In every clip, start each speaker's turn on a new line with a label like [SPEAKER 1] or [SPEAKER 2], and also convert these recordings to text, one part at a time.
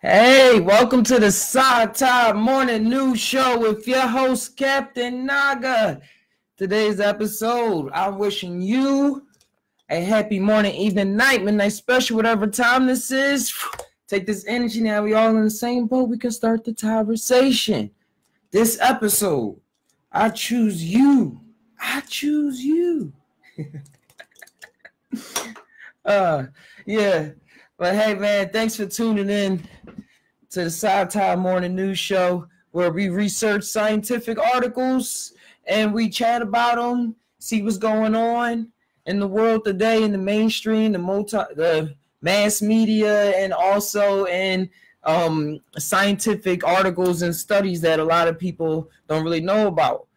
[SPEAKER 1] Hey, welcome to the Side Morning News Show with your host, Captain Naga. Today's episode, I'm wishing you a happy morning, evening, night, midnight special, whatever time this is. Take this energy now. We all in the same boat. We can start the conversation. This episode, I choose you. I choose you. uh, yeah. But hey, man, thanks for tuning in to the Psy Morning News Show, where we research scientific articles and we chat about them, see what's going on in the world today, in the mainstream, the multi, the mass media, and also in um, scientific articles and studies that a lot of people don't really know about.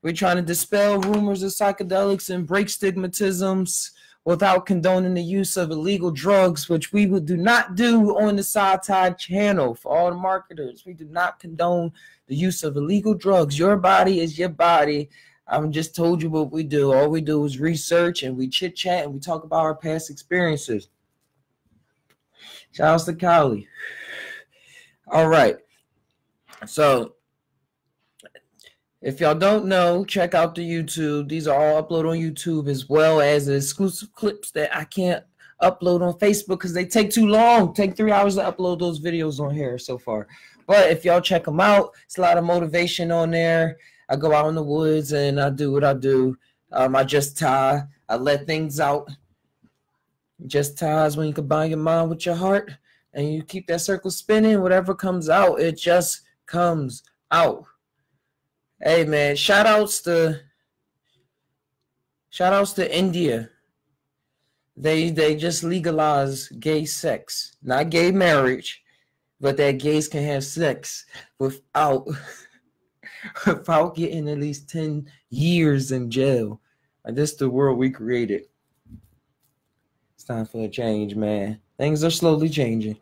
[SPEAKER 1] We're trying to dispel rumors of psychedelics and break stigmatisms without condoning the use of illegal drugs, which we would do not do on the Side channel. For all the marketers, we do not condone the use of illegal drugs. Your body is your body. I've just told you what we do. All we do is research and we chit chat and we talk about our past experiences. Shout out to Kylie. All right. So if y'all don't know, check out the YouTube. These are all uploaded on YouTube as well as exclusive clips that I can't upload on Facebook because they take too long. Take three hours to upload those videos on here so far. But if y'all check them out, it's a lot of motivation on there. I go out in the woods and I do what I do. Um, I just tie. I let things out. Just ties when you combine your mind with your heart and you keep that circle spinning. Whatever comes out, it just comes out. Hey man, shout outs to shout outs to India. They they just legalized gay sex, not gay marriage, but that gays can have sex without without getting at least 10 years in jail. And this is the world we created. It's time for a change, man. Things are slowly changing.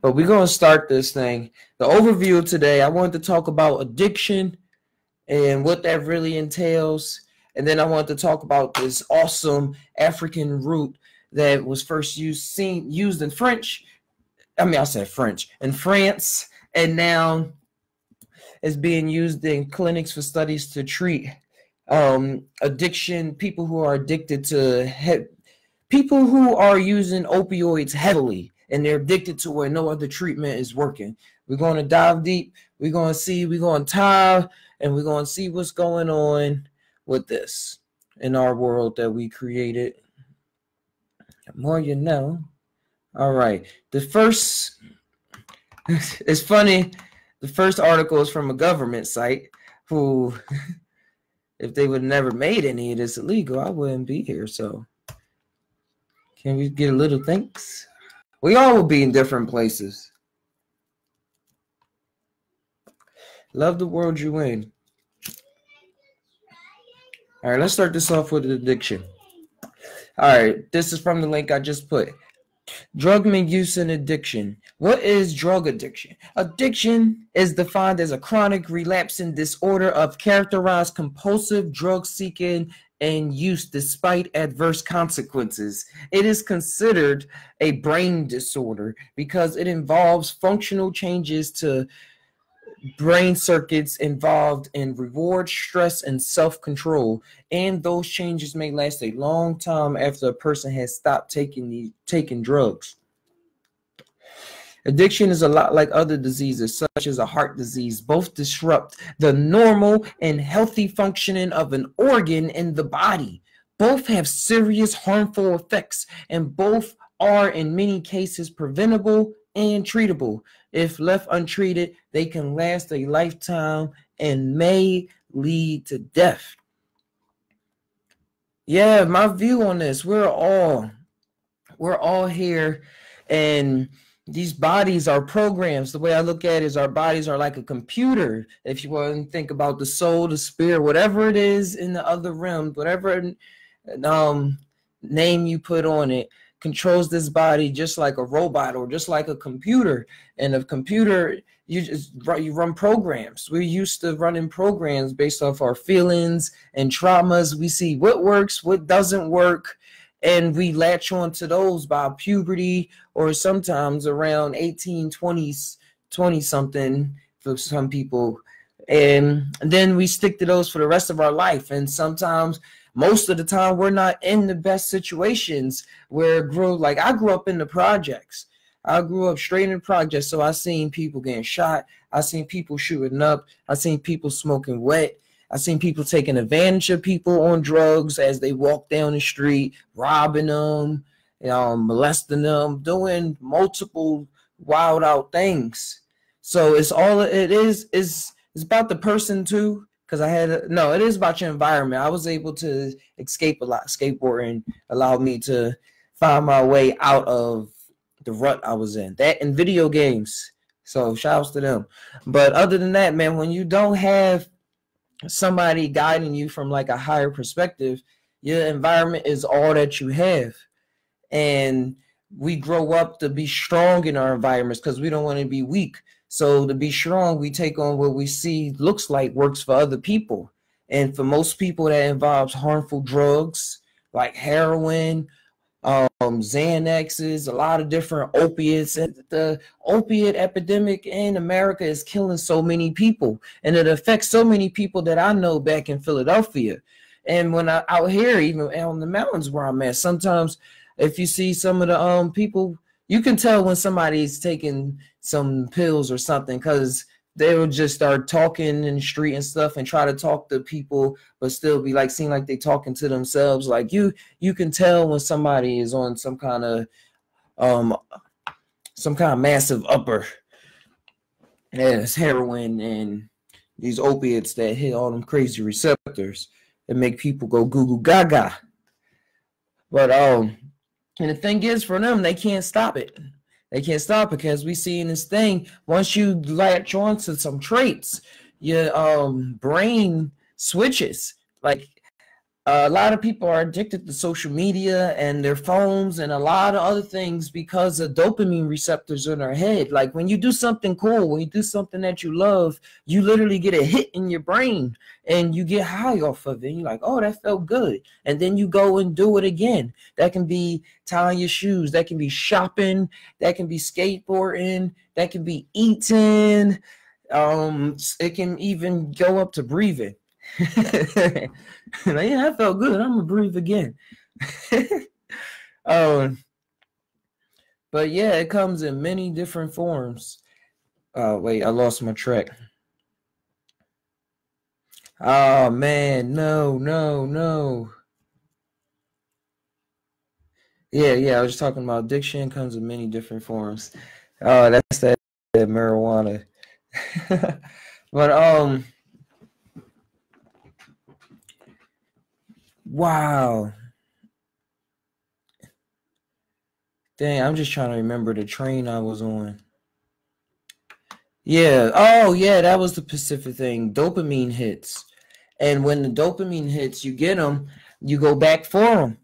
[SPEAKER 1] But we're gonna start this thing. The overview today, I wanted to talk about addiction and what that really entails. And then I want to talk about this awesome African root that was first used seen used in French. I mean, I said French in France, and now is being used in clinics for studies to treat um, addiction. People who are addicted to he- people who are using opioids heavily, and they're addicted to where no other treatment is working. We're going to dive deep. We're going to see. We're going to tie and we're going to see what's going on with this in our world that we created. The more you know. All right. The first, it's funny. The first article is from a government site who, if they would have never made any of this illegal, I wouldn't be here. So, can we get a little thanks? We all will be in different places. Love the world you in. All right, let's start this off with addiction. All right, this is from the link I just put. Drug misuse and addiction. What is drug addiction? Addiction is defined as a chronic relapsing disorder of characterized compulsive drug seeking and use despite adverse consequences. It is considered a brain disorder because it involves functional changes to brain circuits involved in reward, stress, and self control. And those changes may last a long time after a person has stopped taking the taking drugs. Addiction is a lot like other diseases, such as a heart disease. Both disrupt the normal and healthy functioning of an organ in the body. Both have serious harmful effects, and both are, in many cases, preventable and treatable. If left untreated, they can last a lifetime and may lead to death. Yeah, my view on this, we're all we're all here and these bodies are programs. The way I look at it is our bodies are like a computer. If you want to think about the soul, the spirit, whatever it is in the other realm, whatever um, name you put on it, controls this body just like a robot or just like a computer. And a computer, you just you run programs. We're used to running programs based off our feelings and traumas. We see what works, what doesn't work, and we latch on to those by puberty or sometimes around 18 20s 20 something for some people and then we stick to those for the rest of our life and sometimes most of the time we're not in the best situations where grow like i grew up in the projects i grew up straight in projects so i seen people getting shot i seen people shooting up i seen people smoking wet I seen people taking advantage of people on drugs as they walk down the street, robbing them, you know, molesting them, doing multiple wild out things. So it's all it is is it's about the person too. Because I had no, it is about your environment. I was able to escape a lot. Skateboarding allowed me to find my way out of the rut I was in. That and video games. So shouts to them. But other than that, man, when you don't have somebody guiding you from like a higher perspective, your environment is all that you have. And we grow up to be strong in our environments because we don't want to be weak. So to be strong, we take on what we see looks like works for other people. And for most people, that involves harmful drugs like heroin, um, Xanaxes, a lot of different opiates. And the opiate epidemic in America is killing so many people, and it affects so many people that I know back in Philadelphia. And when I out here, even on the mountains where I'm at, sometimes if you see some of the um people, you can tell when somebody's taking some pills or something because they'll just start talking in the street and stuff and try to talk to people but still be like seem like they talking to themselves. Like you you can tell when somebody is on some kind of um some kind of massive upper as heroin and these opiates that hit all them crazy receptors that make people go goo goo gaga. But um and the thing is for them they can't stop it they can't stop because we see in this thing once you latch on to some traits, your um brain switches. Like a lot of people are addicted to social media and their phones and a lot of other things because of dopamine receptors in our head. Like when you do something cool, when you do something that you love, you literally get a hit in your brain and you get high off of it. And you're like, oh, that felt good. And then you go and do it again. That can be tying your shoes, that can be shopping, that can be skateboarding, that can be eating. Um, it can even go up to breathing like, yeah, I felt good. I'm gonna breathe again. um, but yeah, it comes in many different forms. Uh, wait, I lost my track. Oh man, no, no, no. Yeah, yeah, I was just talking about addiction comes in many different forms. Oh, that's that, that marijuana. but um Wow. Dang, I'm just trying to remember the train I was on. Yeah. Oh, yeah, that was the Pacific thing. Dopamine hits. And when the dopamine hits, you get them, you go back for them.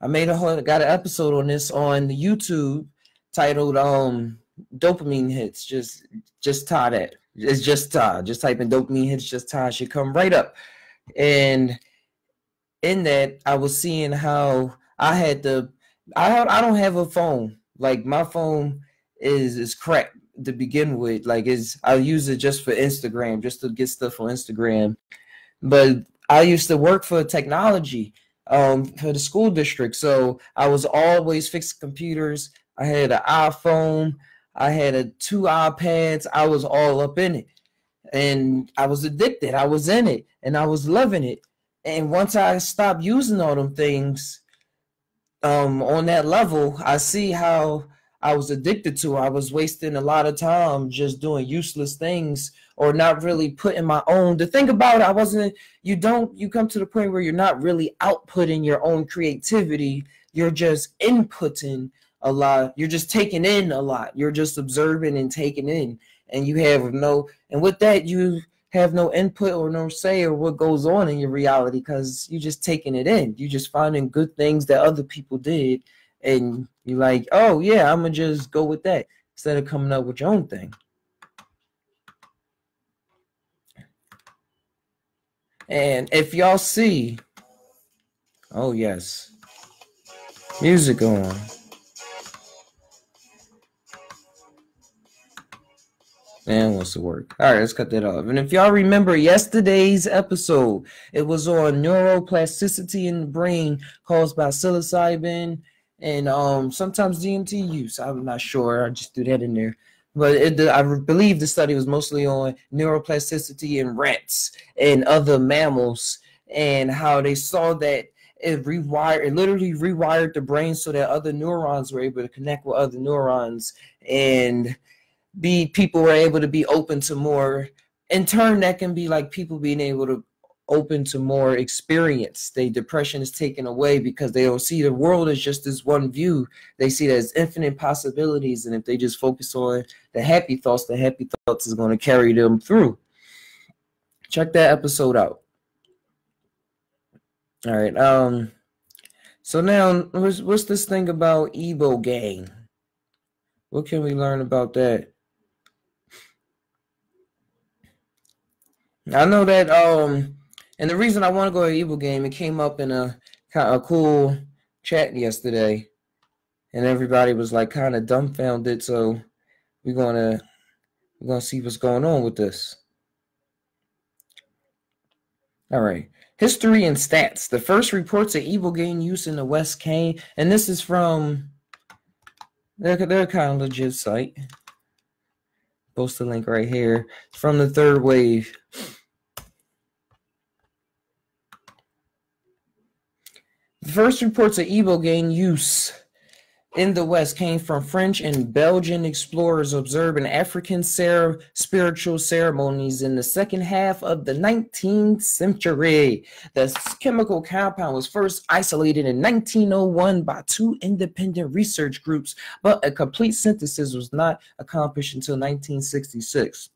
[SPEAKER 1] I made a whole got an episode on this on the YouTube titled um dopamine hits. Just just tie that. It's just tie. Just type in dopamine hits, just tie should come right up. And in that I was seeing how I had to I I don't have a phone. Like my phone is is crap to begin with. Like is I use it just for Instagram, just to get stuff on Instagram. But I used to work for technology um for the school district. So I was always fixing computers. I had an iPhone, I had a two iPads, I was all up in it. And I was addicted. I was in it and I was loving it. And once I stop using all them things um, on that level, I see how I was addicted to. I was wasting a lot of time just doing useless things or not really putting my own. The thing about it, I wasn't, you don't, you come to the point where you're not really outputting your own creativity. You're just inputting a lot. You're just taking in a lot. You're just observing and taking in. And you have no, and with that, you, have no input or no say or what goes on in your reality because you're just taking it in. You're just finding good things that other people did, and you're like, oh yeah, I'm gonna just go with that instead of coming up with your own thing. And if y'all see, oh yes, Music on. And wants to work. All right, let's cut that off. And if y'all remember yesterday's episode, it was on neuroplasticity in the brain caused by psilocybin and um sometimes DMT use. I'm not sure. I just threw that in there. But it, I believe the study was mostly on neuroplasticity in rats and other mammals and how they saw that it rewired, it literally rewired the brain so that other neurons were able to connect with other neurons and be people were able to be open to more. In turn that can be like people being able to open to more experience. The depression is taken away because they don't see the world as just this one view. They see as infinite possibilities and if they just focus on the happy thoughts the happy thoughts is going to carry them through. Check that episode out. All right um so now what's, what's this thing about ibogaine? What can we learn about that I know that um and the reason I want to go to Ibogaine, it came up in a kind a cool chat yesterday, and everybody was like kind of dumbfounded. So we're gonna we're gonna see what's going on with this. All right. History and stats. The first reports of Ibogaine use in the West came, and this is from they're, they're kind of legit site. Post the link right here. From the third wave. The first reports of ibogaine use in the West came from French and Belgian explorers observing African spiritual ceremonies in the second half of the 19th century. The chemical compound was first isolated in 1901 by two independent research groups, but a complete synthesis was not accomplished until 1966.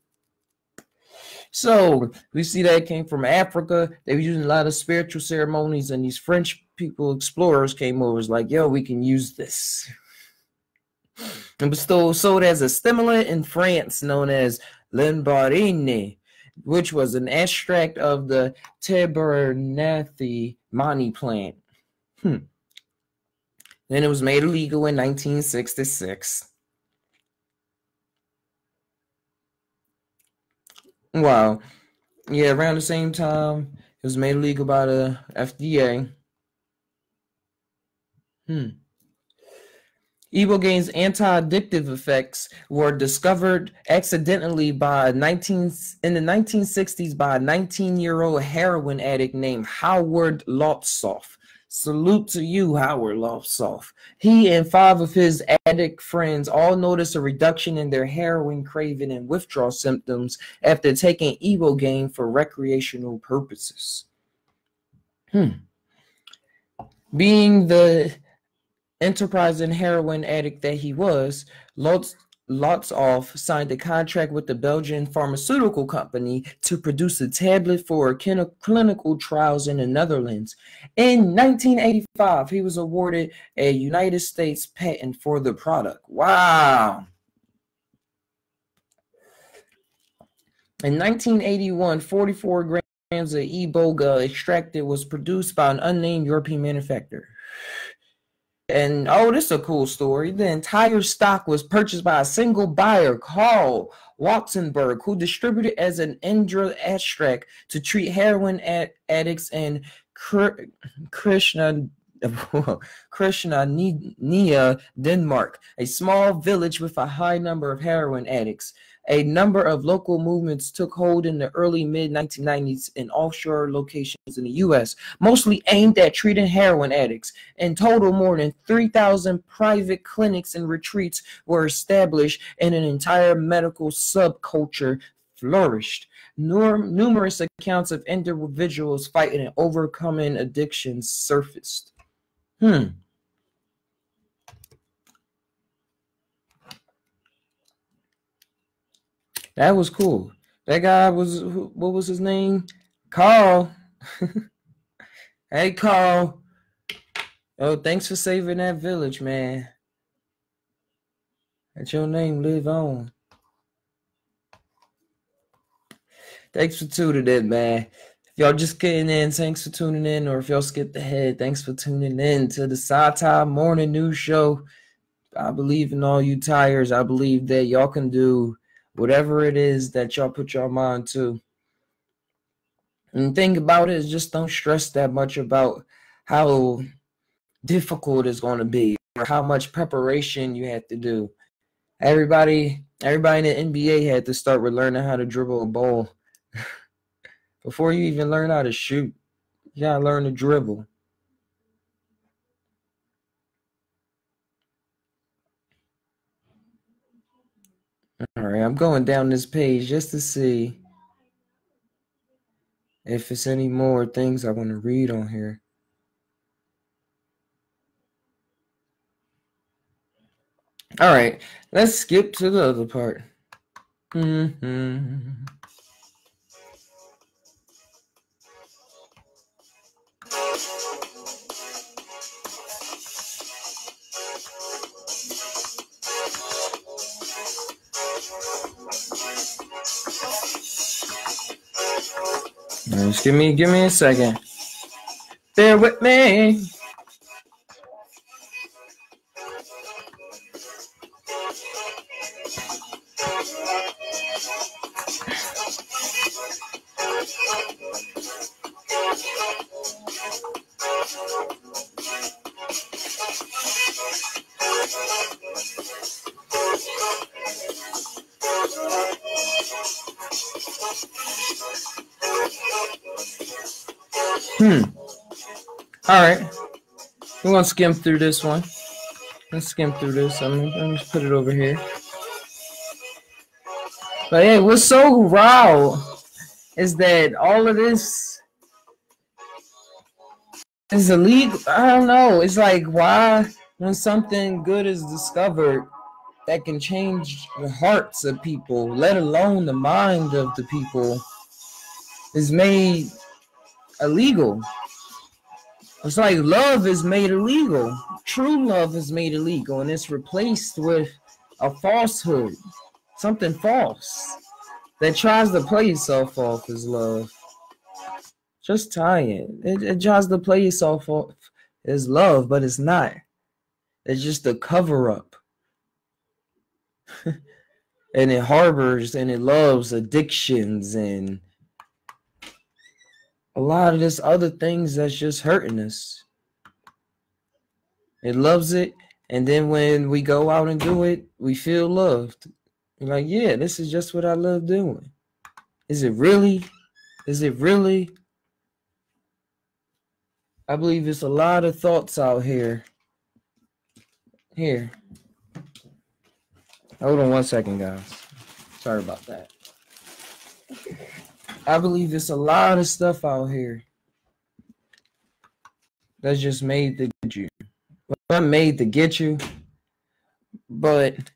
[SPEAKER 1] So we see that came from Africa. They were using a lot of spiritual ceremonies, and these French people, explorers, came over. Was like, yo, we can use this. And was sold as a stimulant in France, known as Lambarene, which was an extract of the Tabernanthe manii plant. Hmm. Then it was made illegal in 1966. Wow. Yeah, around the same time, it was made illegal by the FDA. Hmm. Ibogaine's anti-addictive effects were discovered accidentally by 19 in the 1960s by a 19-year-old heroin addict named Howard Lotsof. Salute to you, Howard Lotsof. He and five of his addict friends all noticed a reduction in their heroin craving and withdrawal symptoms after taking Ibogaine for recreational purposes. Hmm. Being the enterprising heroin addict that he was, Lotz Lotsof signed a contract with the Belgian pharmaceutical company to produce a tablet for clinical trials in the Netherlands. In 1985, he was awarded a United States patent for the product. Wow. In 1981, 44 grams of Iboga extracted was produced by an unnamed European manufacturer. And oh, this is a cool story. The entire stock was purchased by a single buyer, Carl Watzenberg, who distributed as an Indra extract to treat heroin ad- addicts in Krishna Krishna Nia, Denmark, a small village with a high number of heroin addicts. A number of local movements took hold in the early mid 1990s in offshore locations in the U.S., mostly aimed at treating heroin addicts. In total, more than 3,000 private clinics and retreats were established, and an entire medical subculture flourished. numerous accounts of individuals fighting and overcoming addictions surfaced. Hmm. That was cool. That guy was what was his name? Carl. hey Carl. Oh, thanks for saving that village, man. Let your name live on. Thanks for tuning in, man. If y'all just getting in, thanks for tuning in. Or if y'all skipped ahead, thanks for tuning in to the Psy Morning News Show. I believe in all you Tai'ers. I believe that y'all can do whatever it is that y'all put your mind to. And think about it is just don't stress that much about how difficult it's going to be or how much preparation you have to do. Everybody, everybody in the NBA had to start with learning how to dribble a ball. Before you even learn how to shoot, you gotta learn to dribble. All right, I'm going down this page just to see if it's any more things I want to read on here. All right, let's skip to the other part. Mm-hmm. Just give me, give me a second. Bear with me. Gonna skim through this one. Let's skim through this. I'm gonna, just put it over here. But hey, what's so raw is that all of this is illegal. I don't know. It's like why when something good is discovered that can change the hearts of people, let alone the mind of the people, is made illegal. It's like love is made illegal. True love is made illegal and it's replaced with a falsehood, something false that tries to play itself off as love. Just tie it. It, it tries to play itself off as love, but it's not. It's just a cover up. and it harbors and it loves addictions and a lot of this other things that's just hurting us. It loves it, and then when we go out and do it, we feel loved. We're like, yeah, this is just what I love doing. Is it really? Is it really? I believe it's a lot of thoughts out here. Here. Hold on one second, guys. Sorry about that. I believe it's a lot of stuff out here that's just made to get you. Well, not made to get you, but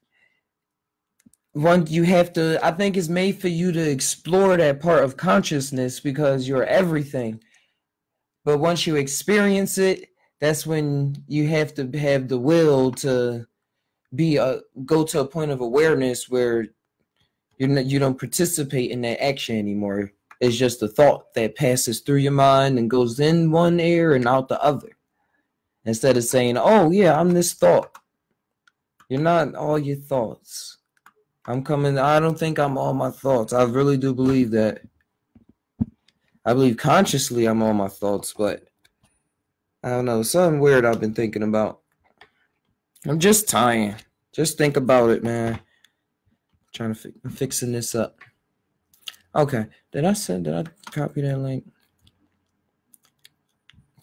[SPEAKER 1] once you have to, I think it's made for you to explore that part of consciousness because you're everything. But once you experience it, that's when you have to have the will to be a go to a point of awareness where you're not, you don't participate in that action anymore. It's just a thought that passes through your mind and goes in one ear and out the other. Instead of saying, "Oh yeah, I'm this thought." You're not all your thoughts. I'm coming. I don't think I'm all my thoughts. I really do believe that. I believe consciously I'm all my thoughts, but I don't know. Something weird I've been thinking about. I'm just tying. Just think about it, man trying to fi- fixing this up. Okay, did I send? Did I copy that link?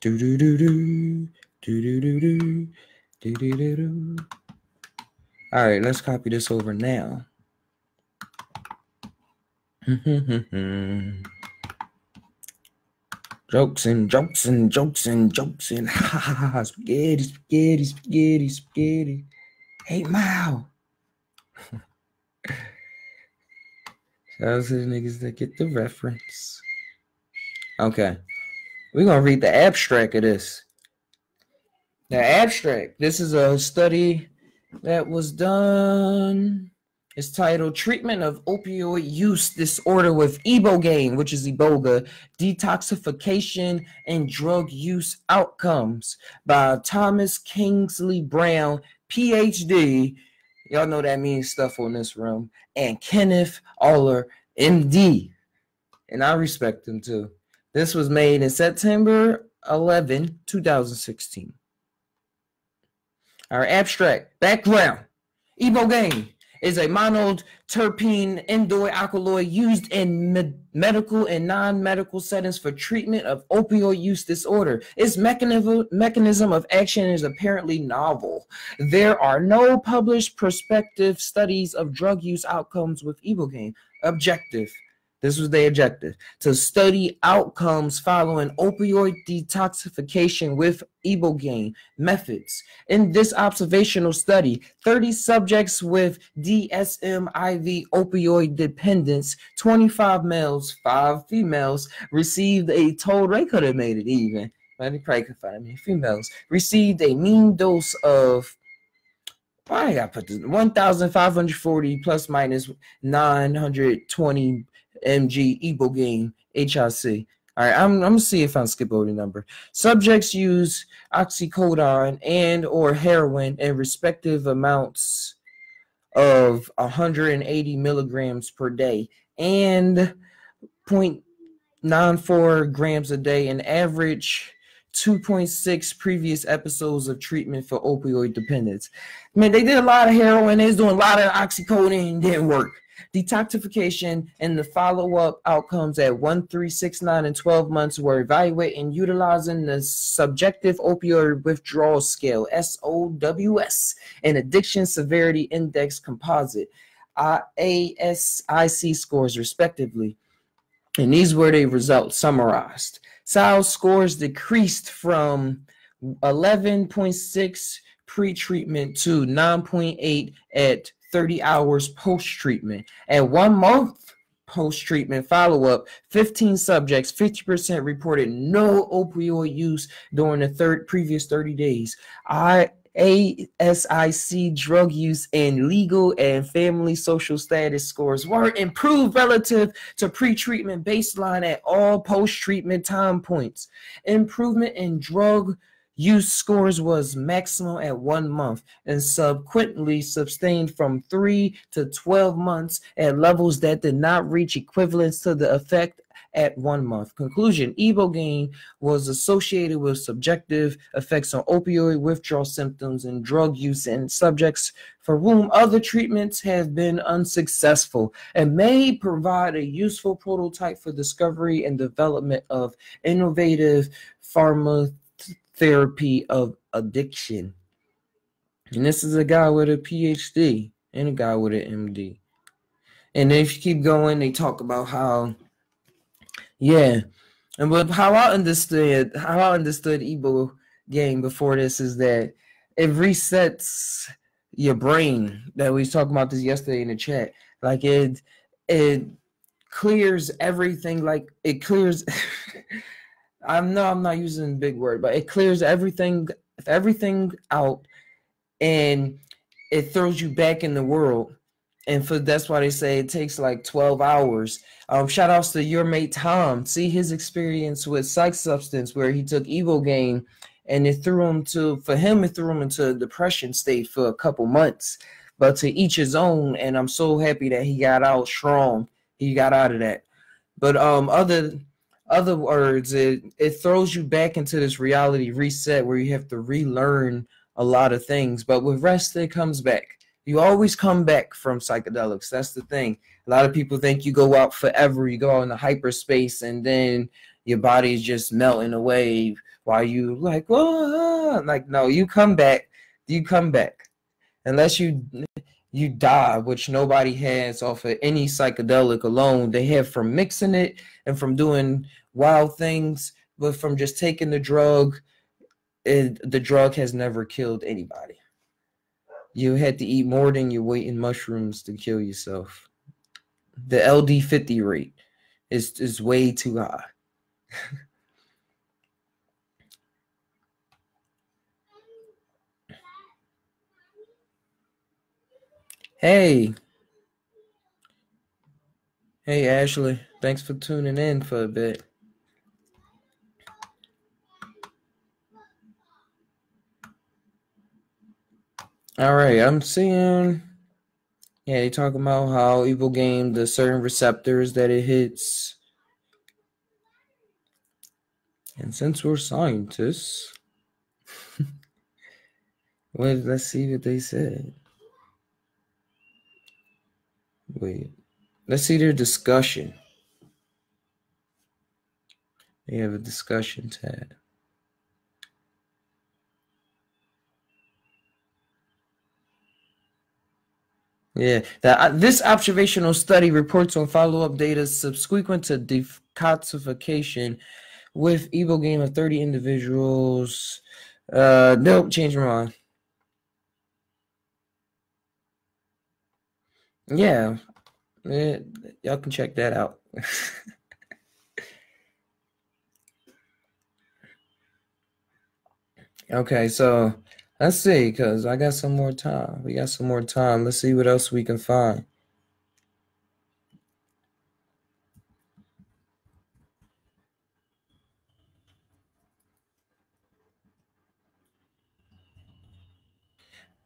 [SPEAKER 1] Do do do do do do do do do do do do. All right, let's copy this over now. jokes and jokes and jokes and jokes and ha ha ha spaghetti spaghetti spaghetti spaghetti. Hey, Mao. Those are the niggas that get the reference. Okay. We're going to read the abstract of this. The abstract. This is a study that was done It's titled Treatment of Opioid Use Disorder with Ibogaine, which is Iboga, Detoxification and Drug Use Outcomes by Thomas Kingsley Brown, PhD. Y'all know that means stuff on this room. And Kenneth Alper, MD. And I respect him too. This was made in September 11, 2016. Our abstract background Ibogaine is a monoterpene indole alkaloid used in med- medical and non-medical settings for treatment of opioid use disorder. Its mechanism mechanism of action is apparently novel. There are no published prospective studies of drug use outcomes with ibogaine. Objective this was their objective to study outcomes following opioid detoxification with ibogaine methods. In this observational study, 30 subjects with DSM-IV opioid dependence, 25 males, 5 females, received a total, they could have made it even, they probably could find me, females, received a mean dose of why I gotta put this 1,540 plus minus 920 MG Ibogaine HIC. All right, I'm, I'm gonna see if I can skip over the number. Subjects use oxycodone and or heroin in respective amounts of 180 milligrams per day and 0.94 grams a day, and average 2.6 previous episodes of treatment for opioid dependence. Man, they did a lot of heroin, they was doing a lot of oxycodone, didn't work detoxification, and the follow-up outcomes at 1, 3, 6, 9, and 12 months were evaluated and utilizing the Subjective Opioid Withdrawal Scale, SOWS, and Addiction Severity Index Composite, ASIC scores, respectively. And these were the results summarized. SAL scores decreased from 11.6 pre-treatment to 9.8 at 30 hours post treatment. At one month post treatment follow up, 15 subjects, 50% reported no opioid use during the third previous 30 days. I ASIC drug use and legal and family social status scores were improved relative to pre-treatment baseline at all post-treatment time points. Improvement in drug Use scores was maximum at one month and subsequently sustained from three to 12 months at levels that did not reach equivalence to the effect at one month. Conclusion Ibogaine was associated with subjective effects on opioid withdrawal symptoms and drug use in subjects for whom other treatments have been unsuccessful and may provide a useful prototype for discovery and development of innovative pharma therapy of addiction. And this is a guy with a PhD and a guy with an MD. And if you keep going, they talk about how, yeah, and but how I understood how I understood Ebo game before this is that it resets your brain. That we was talking about this yesterday in the chat. Like it, it clears everything. Like it clears. I'm no, I'm not using big word, but it clears everything, everything out, and it throws you back in the world. And for that's why they say it takes like 12 hours. Um, shout outs to your mate Tom. See his experience with psych substance where he took Ibogaine and it threw him to for him it threw him into a depression state for a couple months. But to each his own, and I'm so happy that he got out strong. He got out of that. But um other other words, it it throws you back into this reality reset where you have to relearn a lot of things. But with rest, it comes back. You always come back from psychedelics. That's the thing. A lot of people think you go out forever. You go out into hyperspace, and then your body's just melting away while you like, oh, like no, you come back. You come back, unless you you die, which nobody has off of any psychedelic alone. They have from mixing it and from doing wild things, but from just taking the drug, it, the drug has never killed anybody. You had to eat more than your weight in mushrooms to kill yourself. The LD50 rate is, is way too high. hey, Hey, Ashley. Thanks for tuning in for a bit. All right, I'm seeing. Yeah, they talk about how ibogaine the certain receptors that it hits. And since we're scientists, well, let's see what they said. Wait. Let's see their discussion. They have a discussion tab. Yeah, that uh, this observational study reports on follow-up data subsequent to decalcification with ibogaine of 30 individuals. Uh, nope, change my mind. Yeah, y'all can check that out. okay, so let's see, because I got some more time. We got some more time. Let's see what else we can find.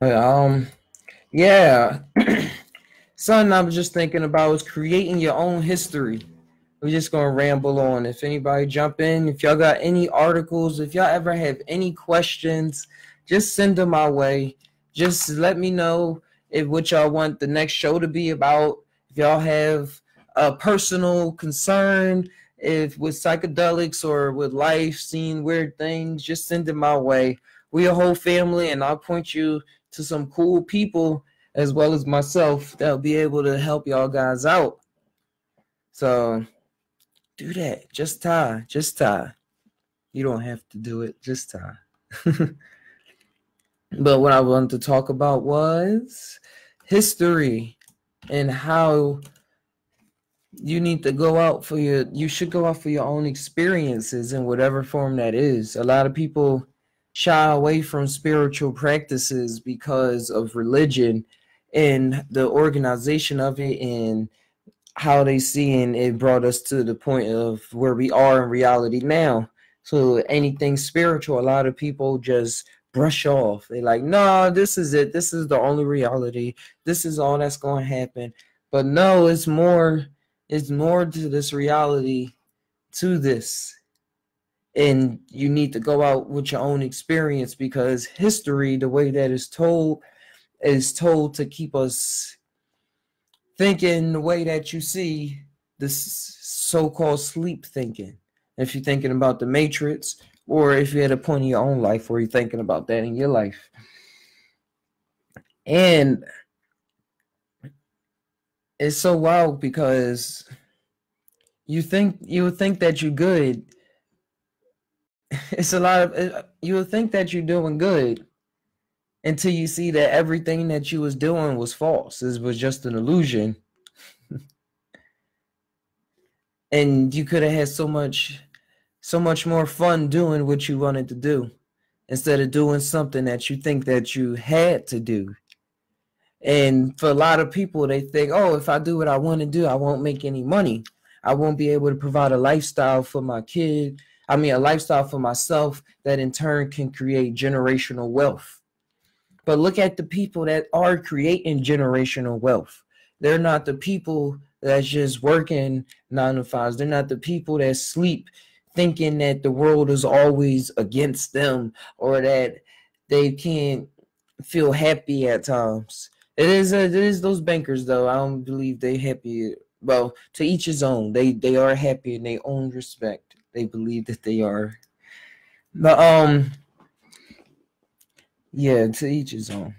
[SPEAKER 1] Um, yeah. Something I was just thinking about was creating your own history. We're just gonna ramble on. If anybody jump in, if y'all got any articles, if y'all ever have any questions, just send them my way. Just let me know if what y'all want the next show to be about. If y'all have a personal concern, if with psychedelics or with life, seeing weird things, just send it my way. We a whole family, and I'll point you to some cool people as well as myself that'll be able to help y'all guys out. So do that. Just tie. Just tie. You don't have to do it. Just tie. but what I wanted to talk about was history and how you need to go out for your you should go out for your own experiences in whatever form that is. A lot of people shy away from spiritual practices because of religion and the organization of it and how they see and it brought us to the point of where we are in reality now. So anything spiritual, a lot of people just brush off. They're like, no, this is it. This is the only reality. This is all that's going to happen. But no, it's more. It's more to this reality, to this, and you need to go out with your own experience because history, the way that is told, is told to keep us thinking the way that you see this so-called sleep thinking. If you're thinking about the matrix, or if you're at a point in your own life where you're thinking about that in your life. And it's so wild because you think you would think that you're good. It's a lot of you would think that you're doing good until you see that everything that you was doing was false. It was just an illusion. and you could have had so much so much more fun doing what you wanted to do instead of doing something that you think that you had to do. And for a lot of people, they think, oh, if I do what I want to do, I won't make any money. I won't be able to provide a lifestyle for my kid. I mean, a lifestyle for myself that in turn can create generational wealth. But look at the people that are creating generational wealth. They're not the people that's just working nine to fives. They're not the people that sleep thinking that the world is always against them or that they can't feel happy at times. It is a, it is those bankers though. I don't believe they happy. Well, to each his own. They they are happy in their own respect. They believe that they are. But um yeah, to each his own.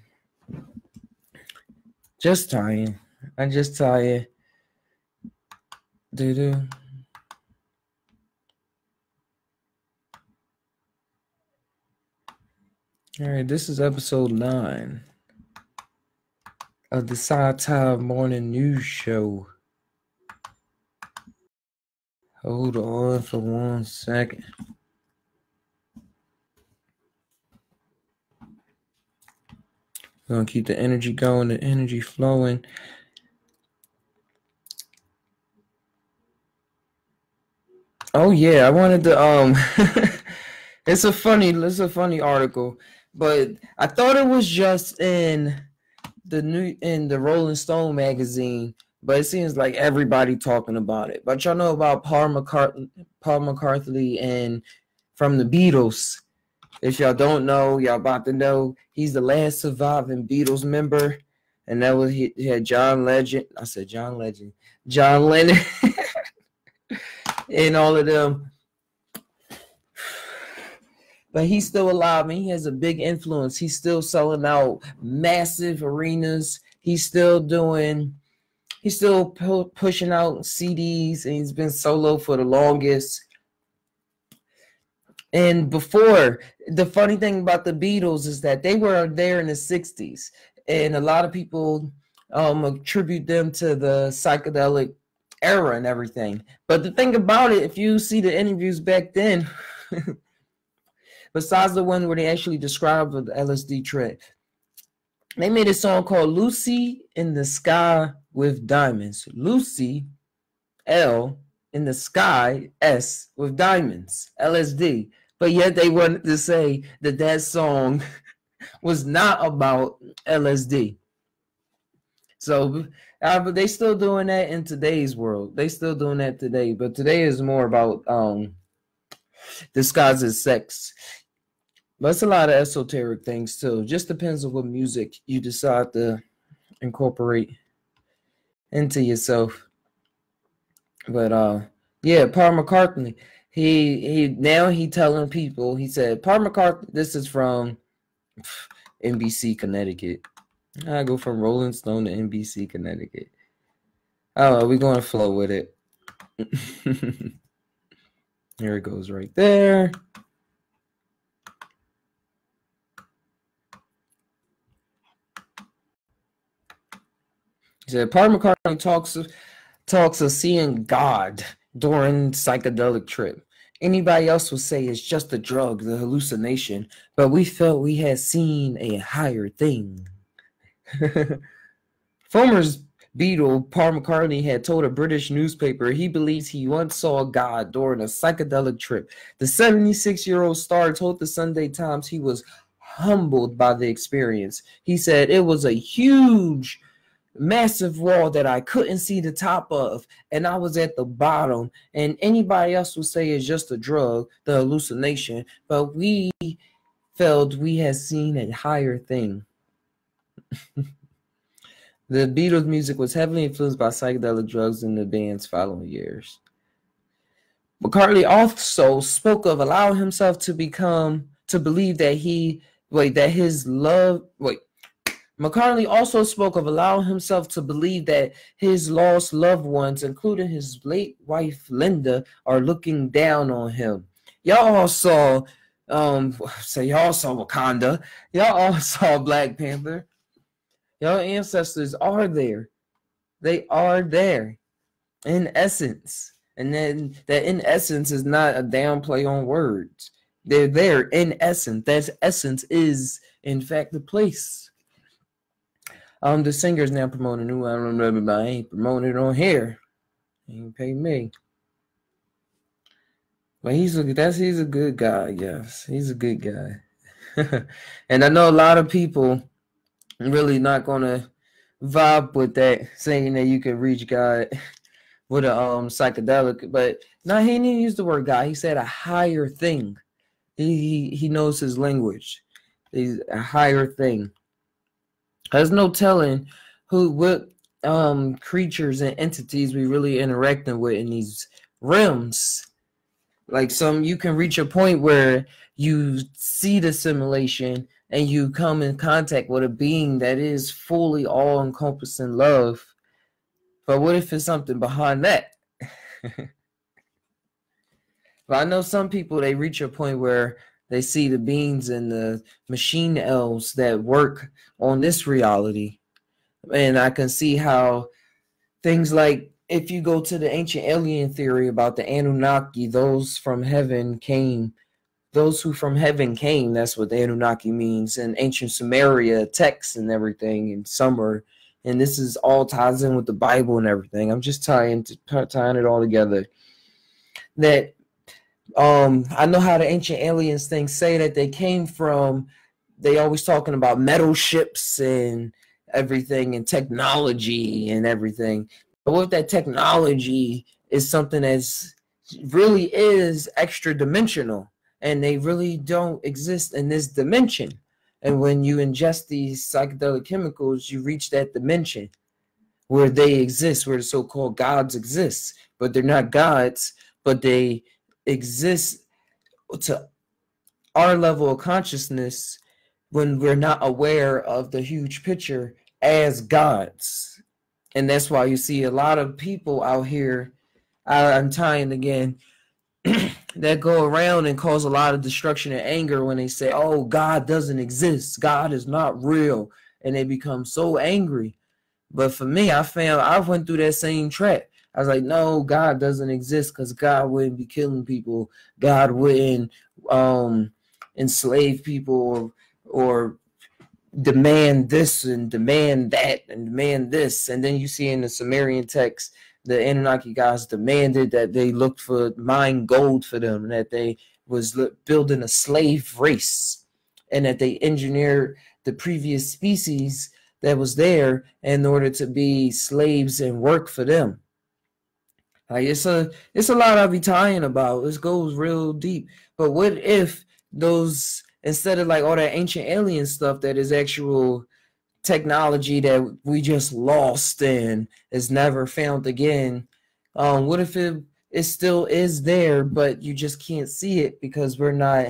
[SPEAKER 1] Just tired. I'm just tired. Doo doo. All right, this is episode nine of the Psy Morning News Show. Hold on for one second. We're gonna keep the energy going, the energy flowing. Oh yeah, I wanted to um it's a funny it's a funny article, but I thought it was just in the new in the Rolling Stone magazine, but it seems like everybody talking about it. But y'all know about Paul McCartney Paul McCartney and from the Beatles. If y'all don't know, y'all about to know he's the last surviving Beatles member. And that was he, he had John Legend. I said John Legend. John Lennon and all of them. But he's still alive and he has a big influence. He's still selling out massive arenas. He's still doing, he's still pu- pushing out CDs and he's been solo for the longest. And before, the funny thing about the Beatles is that they were there in the 60s. And a lot of people um, attribute them to the psychedelic era and everything. But the thing about it, if you see the interviews back then, besides the one where they actually described the LSD trip, they made a song called Lucy in the Sky with Diamonds. Lucy, L in the sky, S with diamonds, LSD. But yet they wanted to say that that song was not about LSD. So uh, but they still doing that in today's world. They still doing that today, but today is more about um disguise as sex. But it's a lot of esoteric things too. Just depends on what music you decide to incorporate into yourself. But uh yeah, Paul McCartney. He he now he telling people, he said, Paul McCartney, this is from NBC Connecticut. I go from Rolling Stone to NBC Connecticut. Oh, we're going to flow with it. Here it goes right there. He said Paul McCartney talks talks of seeing God during psychedelic trip. Anybody else would say it's just a drug, the hallucination, but we felt we had seen a higher thing. Former Beatle Paul McCartney had told a British newspaper he believes he once saw God during a psychedelic trip. The 76 year old star told the Sunday Times he was humbled by the experience. He said it was a huge, massive wall that I couldn't see the top of, and I was at the bottom. And anybody else would say it's just a drug, the hallucination, but we felt we had seen a higher thing. the Beatles' music was heavily influenced by psychedelic drugs in the band's following years. McCartney also spoke of allowing himself to become to believe that he wait that his love wait McCartney also spoke of allowing himself to believe that his lost loved ones, including his late wife Linda, are looking down on him. Y'all all saw um say y'all saw Wakanda, y'all all saw Black Panther. Y'all ancestors are there. They are there in essence. And then that in essence is not a downplay on words. They're there in essence. That essence is, in fact, the place. Um, the singer's now promoting a new album, I ain't promoting it on here. He ain't pay me. But he's a that's he's a good guy, yes. He's a good guy. and I know a lot of people really not gonna vibe with that, saying that you can reach God with a um psychedelic. But no, he didn't use the word God. He said a higher thing. He he, he knows his language. He's a higher thing. There's no telling who what um creatures and entities we really interacting with in these realms. Like some you can reach a point where you see the simulation and you come in contact with a being that is fully all encompassing love. But what if it's something behind that? but I know some people they reach a point where they see the beings and the machine elves that work on this reality. And I can see how things like if you go to the ancient alien theory about the Anunnaki, those from heaven came those who from heaven came. That's what the Anunnaki means and ancient Sumeria texts and everything in Sumer. And this is all ties in with the Bible and everything. I'm just tying tying it all together. That Um, I know how the ancient aliens thing say that they came from. They always talking about metal ships and everything and technology and everything. But what that technology is something that's really is extra dimensional and they really don't exist in this dimension. And when you ingest these psychedelic chemicals, you reach that dimension where they exist, where the so-called gods exist, but they're not gods, but they exist to our level of consciousness when we're not aware of the huge picture as gods. And that's why you see a lot of people out here, I'm tying again, that go around and cause a lot of destruction and anger when they say, oh, God doesn't exist. God is not real. And they become so angry. But for me, I found I went through that same track. I was like, no, God doesn't exist because God wouldn't be killing people. God wouldn't um, enslave people or, or demand this and demand that and demand this. And then you see in the Sumerian text, the Anunnaki guys demanded that they looked for mine gold for them, and that they was building a slave race, and that they engineered the previous species that was there in order to be slaves and work for them. Like it's a it's a lot I'll be tying about. This goes real deep. But what if those instead of like all that ancient alien stuff that is actual technology that we just lost and is never found again. Um, what if it it still is there, but you just can't see it because we're not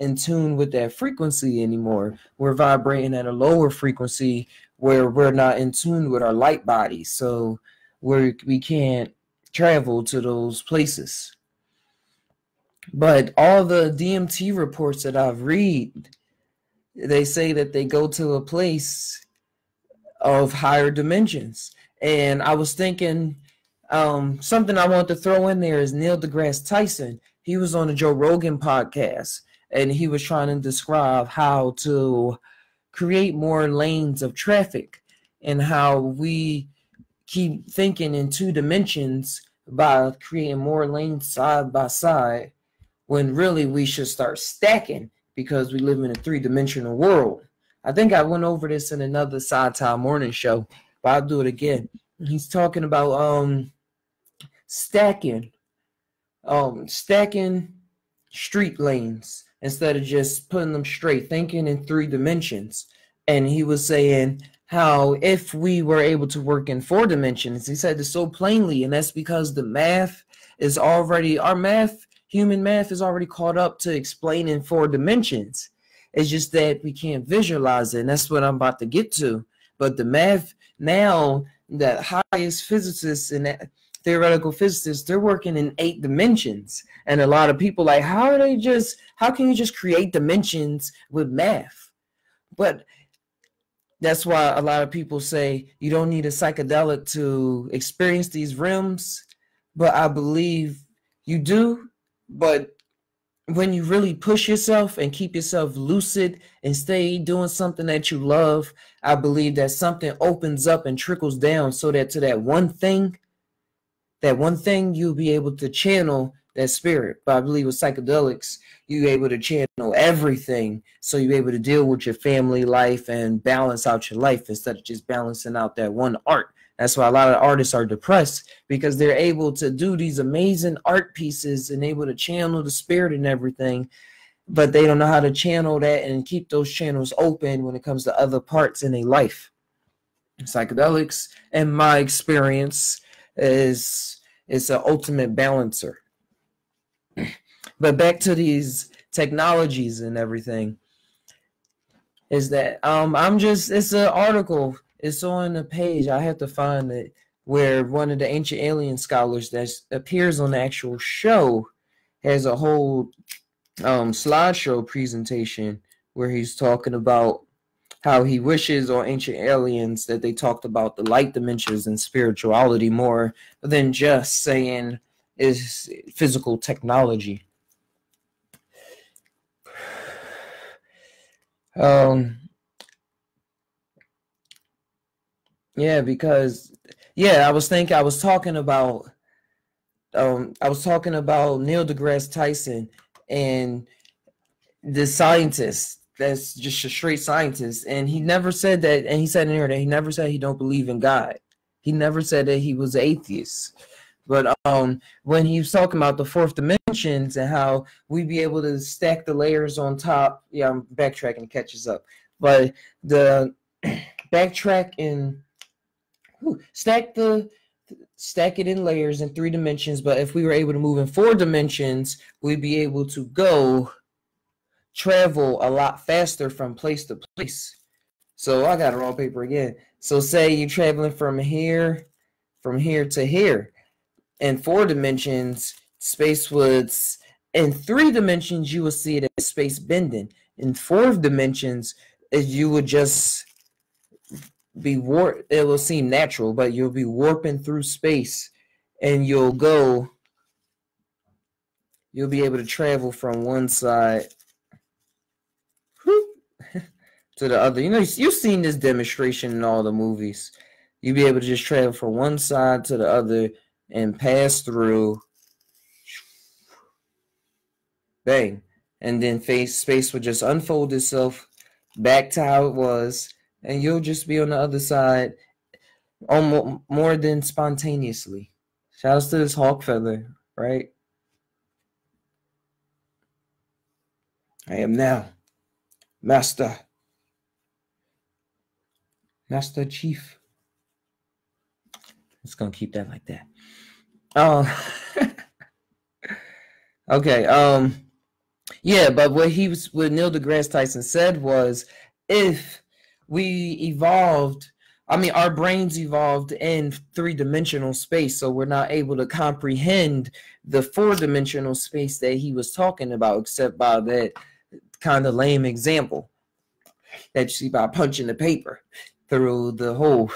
[SPEAKER 1] in tune with that frequency anymore. We're vibrating at a lower frequency where we're not in tune with our light body, so we we can't travel to those places. But all the DMT reports that I've read, they say that they go to a place of higher dimensions. And I was thinking um, something I want to throw in there is Neil deGrasse Tyson. He was on the Joe Rogan podcast and he was trying to describe how to create more lanes of traffic and how we keep thinking in two dimensions by creating more lanes side by side when really we should start stacking because we live in a three dimensional world. I think I went over this in another Psy Tai morning show, but I'll do it again. He's talking about um stacking, um stacking street lanes instead of just putting them straight, thinking in three dimensions. And he was saying how if we were able to work in four dimensions, he said this so plainly, and that's because the math is already our math, human math is already caught up to explain in four dimensions. It's just that we can't visualize it, and that's what I'm about to get to. But the math now, the highest physicists and theoretical physicists, they're working in eight dimensions. And a lot of people like, how are they just how can you just create dimensions with math? But that's why a lot of people say you don't need a psychedelic to experience these realms. But I believe you do. But when you really push yourself and keep yourself lucid and stay doing something that you love, I believe that something opens up and trickles down so that to that one thing, that one thing you'll be able to channel that spirit. But I believe with psychedelics, you're able to channel everything so you're able to deal with your family life and balance out your life instead of just balancing out that one art that's why a lot of artists are depressed because they're able to do these amazing art pieces and able to channel the spirit and everything, but they don't know how to channel that and keep those channels open when it comes to other parts in their life. Psychedelics, in my experience, is is an ultimate balancer. But back to these technologies and everything, is that um I'm just it's an article it's on the page. I have to find it where one of the ancient alien scholars that appears on the actual show has a whole um, slideshow presentation where he's talking about how he wishes on ancient aliens that they talked about the light dimensions and spirituality more than just saying is physical technology. Um, Yeah, because yeah, I was thinking I was talking about um, I was talking about Neil deGrasse Tyson and the scientist that's just a straight scientist, and he never said that. And he said in here that he never said he don't believe in God. He never said that he was atheist. But um, when he was talking about the fourth dimensions and how we'd be able to stack the layers on top, yeah, I'm backtracking, catches up. But the backtrack and stack the stack it in layers in three dimensions. But if we were able to move in four dimensions, we'd be able to go travel a lot faster from place to place. So I got it on paper again. So say you're traveling from here, from here to here. In four dimensions, space would in three dimensions you will see it as space bending. In four dimensions, you would just be warp it will seem natural, but you'll be warping through space and you'll go you'll be able to travel from one side to the other. You know, you've seen this demonstration in all the movies. You'll be able to just travel from one side to the other and pass through. Bang. And then face space would just unfold itself back to how it was, and you'll just be on the other side almost more than spontaneously. Shouts to this hawk feather, right? I am now Master Master Chief. It's gonna keep that like that. Oh, okay. Um, yeah, but what he was, what Neil deGrasse Tyson said was, if we evolved, I mean, our brains evolved in three dimensional space, so we're not able to comprehend the four dimensional space that he was talking about, except by that kind of lame example that you see by punching the paper through the hole.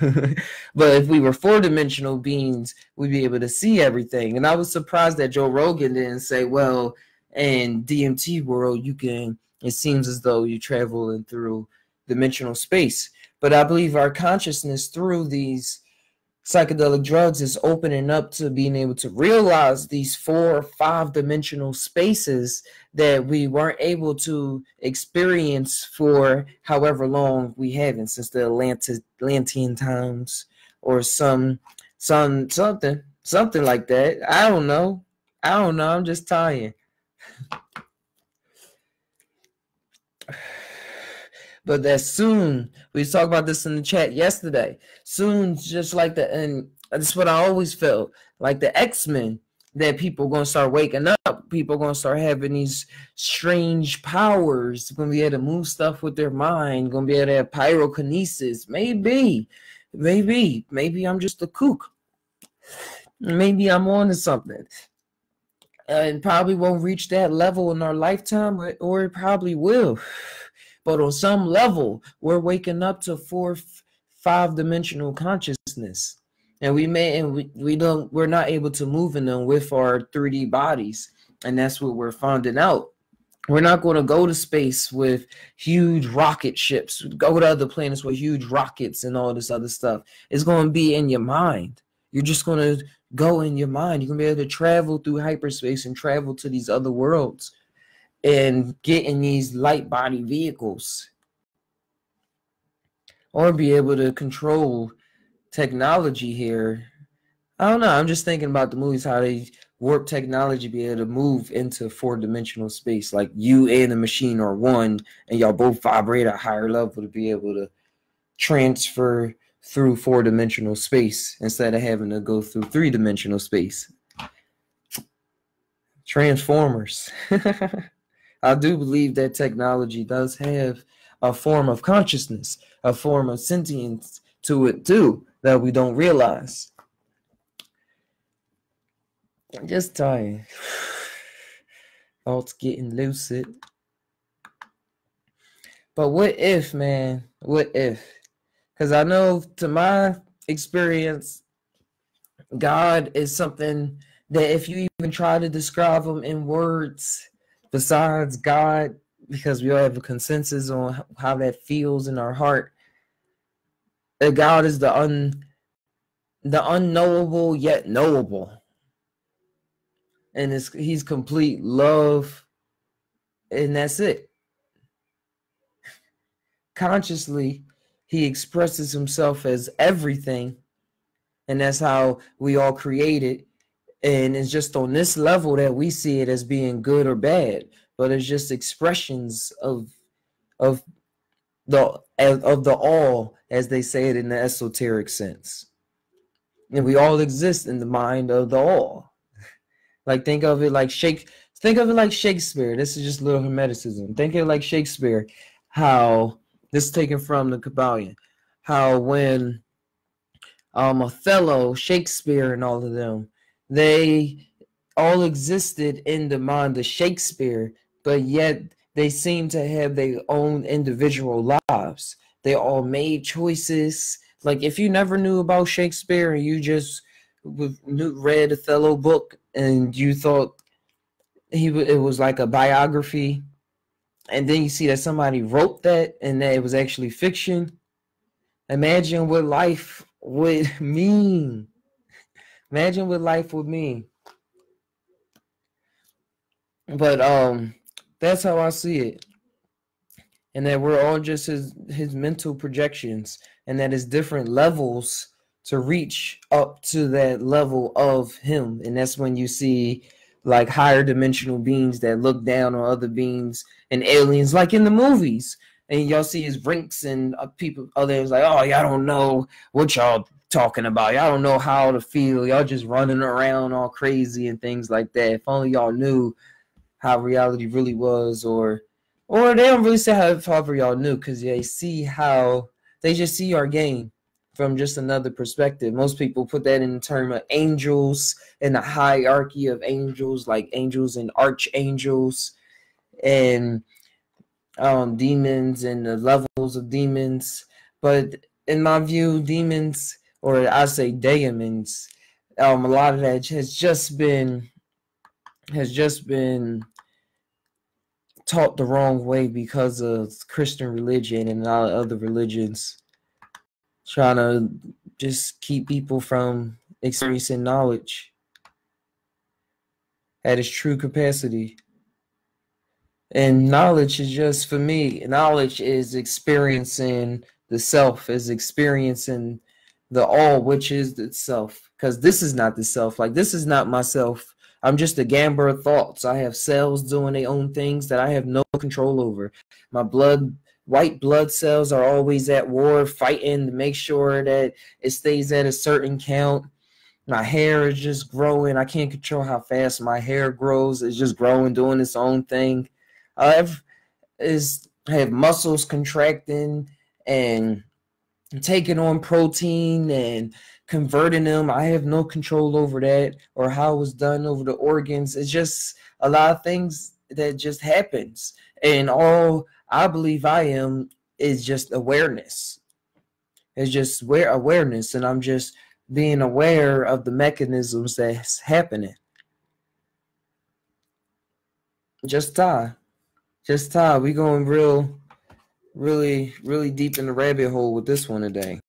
[SPEAKER 1] but if we were four dimensional beings, we'd be able to see everything. And I was surprised that Joe Rogan didn't say, well, in DMT world, you can, it seems as though you're traveling through dimensional space. But I believe our consciousness through these psychedelic drugs is opening up to being able to realize these four or five dimensional spaces that we weren't able to experience for however long we haven't since the Atlantis, Atlantean times or some some something something like that. I don't know. I don't know. I'm just tired but that soon we talked about this in the chat yesterday. Soon just like the and that's what i always felt like the x-men that people are gonna start waking up. People are gonna start having these strange powers. Gonna be able to move stuff with their mind. Gonna be able to have pyrokinesis. Maybe maybe maybe i'm just a kook. Maybe i'm on to something. And probably won't reach that level in our lifetime or it probably will but on some level, we're waking up to four, five dimensional consciousness. And we may and we, we don't we're not able to move in them with our 3D bodies. And that's what we're finding out. We're not going to go to space with huge rocket ships, go to other planets with huge rockets and all this other stuff. It's going to be in your mind. You're just going to go in your mind. You're going to be able to travel through hyperspace and travel to these other worlds and get in these light body vehicles or be able to control technology here. I don't know. I'm just thinking about the movies, how they warp technology, be able to move into four dimensional space. Like you and the machine are one, and y'all both vibrate at a higher level to be able to transfer through four dimensional space instead of having to go through three dimensional space. Transformers. I do believe that technology does have a form of consciousness, a form of sentience to it too that we don't realize. I'm just tired. Thoughts getting lucid. But what if, man? What if? Because I know to my experience, God is something that if you even try to describe him in words, besides God, because we all have a consensus on how that feels in our heart, that God is the un the unknowable yet knowable. and it's he's complete love, and that's it. Consciously, he expresses himself as everything, and that's how we all created. And it's just on this level that we see it as being good or bad, but it's just expressions of of the of the all, as they say it in the esoteric sense. And we all exist in the mind of the all. Like think of it like Shake think of it like Shakespeare. This is just little hermeticism. Think of it like Shakespeare, how this is taken from the Kybalion. How when um Othello, Shakespeare, and all of them, they all existed in the mind of Shakespeare, but yet they seem to have their own individual lives. They all made choices. Like if you never knew about Shakespeare and you just read Othello book and you thought he it was like a biography, and then you see that somebody wrote that and that it was actually fiction. Imagine what life would mean. Imagine what life would mean. But um that's how I see it. And that we're all just his his mental projections and that is different levels to reach up to that level of him. And that's when you see like higher dimensional beings that look down on other beings and aliens like in the movies. And y'all see his rinks and uh, people others like, oh, y'all don't know what y'all talking about. Y'all don't know how to feel. Y'all just running around all crazy and things like that. If only y'all knew how reality really was, or or they don't really say how however y'all knew because they see how they just see our game from just another perspective. Most people put that in term of angels and the hierarchy of angels, like angels and archangels, and um, demons and the levels of demons. But in my view, demons, or I say daemons, um, a lot of that has just been has just been taught the wrong way because of Christian religion and all other religions trying to just keep people from experiencing knowledge at its true capacity. And knowledge is just for me, knowledge is experiencing the self, is experiencing the all, which is the self. Because this is not the self. Like, this is not myself I'm just a gambler of thoughts. I have cells doing their own things that I have no control over. My blood, white blood cells are always at war, fighting to make sure that it stays at a certain count. My hair is just growing. I can't control how fast my hair grows. It's just growing, doing its own thing. I have is have muscles contracting and taking on protein and converting them. I have no control over that or how it was done over the organs. It's just a lot of things that just happens. And all I believe I am is just awareness. It's just where awareness, and I'm just being aware of the mechanisms that's happening. Just Tai. Just Tai. We going real, really, really deep in the rabbit hole with this one today.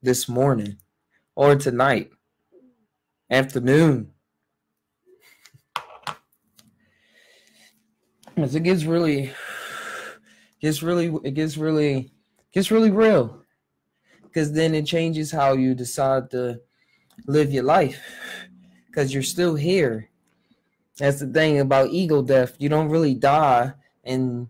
[SPEAKER 1] This morning or tonight, afternoon. As it gets really, gets really, it gets really, gets really real. Because then it changes how you decide to live your life. Because you're still here. That's the thing about ego death. You don't really die, and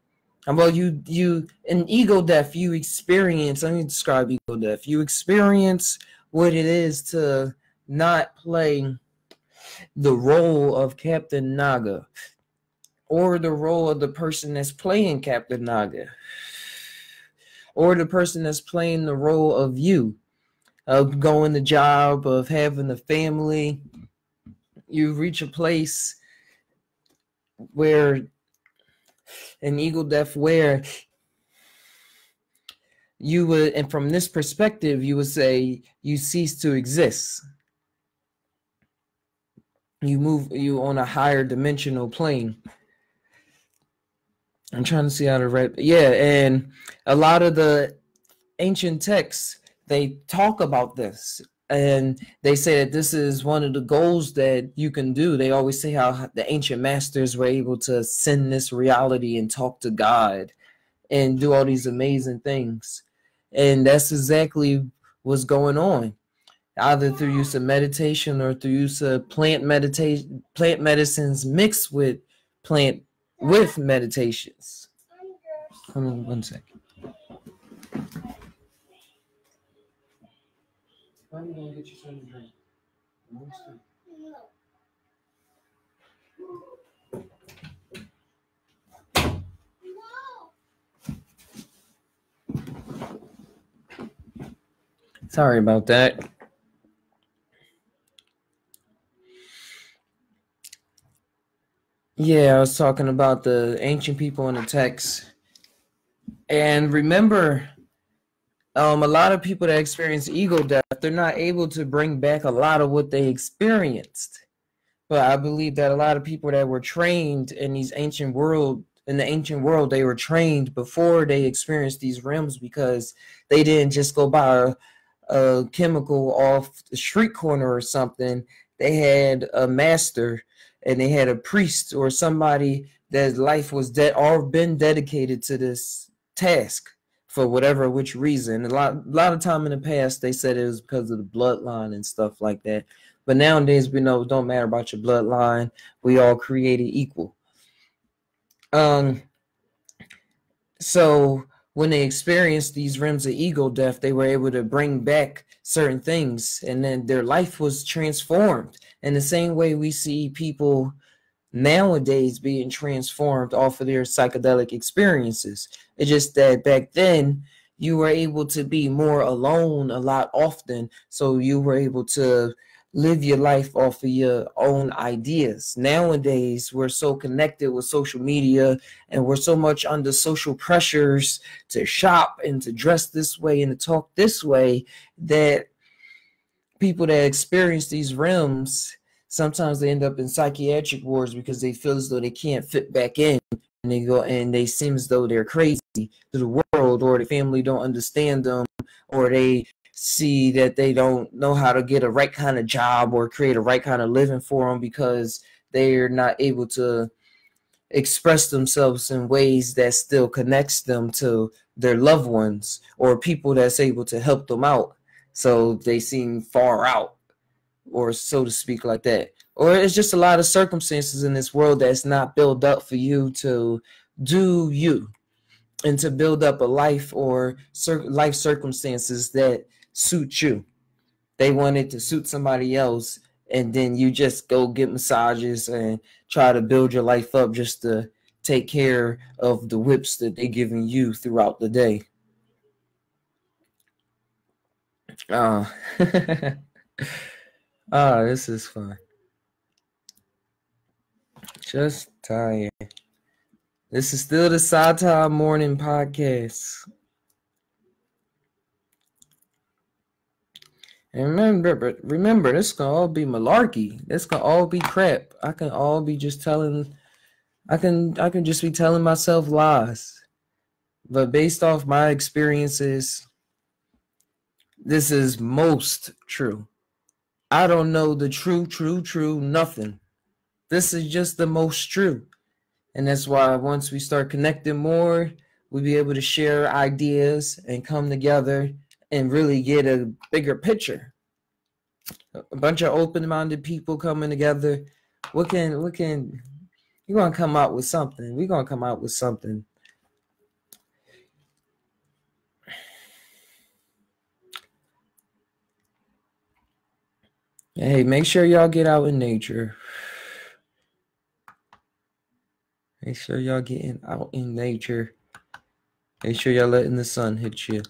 [SPEAKER 1] well, you you in ego death you experience. Let me describe ego death. You experience what it is to not play the role of Captain Naga or the role of the person that's playing Captain Naga or the person that's playing the role of you of going the job of having a family you reach a place where an ego death where you would and from this perspective you would say you cease to exist. You move you on a higher dimensional plane. I'm trying to see how to write yeah and a lot of the ancient texts they talk about this and they say that this is one of the goals that you can do. They always say how the ancient masters were able to send this reality and talk to God and do all these amazing things. And that's exactly what's going on. Either through use of meditation or through use of plant meditation plant medicines mixed with plant with meditations. Hold on one second. I'm gonna get you something to drink. Sorry about that. Yeah, I was talking about the ancient people in the text. And remember, um, a lot of people that experience ego death, they're not able to bring back a lot of what they experienced. But I believe that a lot of people that were trained in these ancient world in the ancient world, they were trained before they experienced these realms because they didn't just go by a, a chemical off the street corner or something. They had a master and they had a priest or somebody that life was dead or been dedicated to this task for whatever which reason. A lot, a lot of time in the past, they said it was because of the bloodline and stuff like that. But nowadays, we know it don't matter about your bloodline. We all created equal. Um. So when they experienced these realms of ego death, they were able to bring back certain things, and then their life was transformed. In the same way, we see people nowadays being transformed off of their psychedelic experiences. It's just that back then you were able to be more alone a lot often, so you were able to live your life off of your own ideas. Nowadays, we're so connected with social media and we're so much under social pressures to shop and to dress this way and to talk this way that people that experience these realms sometimes they end up in psychiatric wards because they feel as though they can't fit back in. And they go and they seem as though they're crazy to the world or the family don't understand them or they see that they don't know how to get a right kind of job or create a right kind of living for them because they're not able to express themselves in ways that still connects them to their loved ones or people that's able to help them out. So they seem far out or so to speak, like that. Or it's just a lot of circumstances in this world that's not built up for you to do you and to build up a life or cir- life circumstances that suit you. They wanted to suit somebody else, and then you just go get massages and try to build your life up just to take care of the whips that they're giving you throughout the day. Uh, Ah, this is fun. Just tired. This is still the Sata Morning Podcast. And remember, remember, this can all be malarkey. This can all be crap. I can all be just telling. I can I can just be telling myself lies. But based off my experiences, this is most true. I don't know the true, true, true, nothing. This is just the most true. And that's why once we start connecting more, we'll be able to share ideas and come together and really get a bigger picture. A bunch of open-minded people coming together. What can what can you're gonna come out with something. We're gonna come out with something Hey, make sure y'all get out in nature. Make sure y'all getting out in nature. Make sure y'all letting the sun hit you.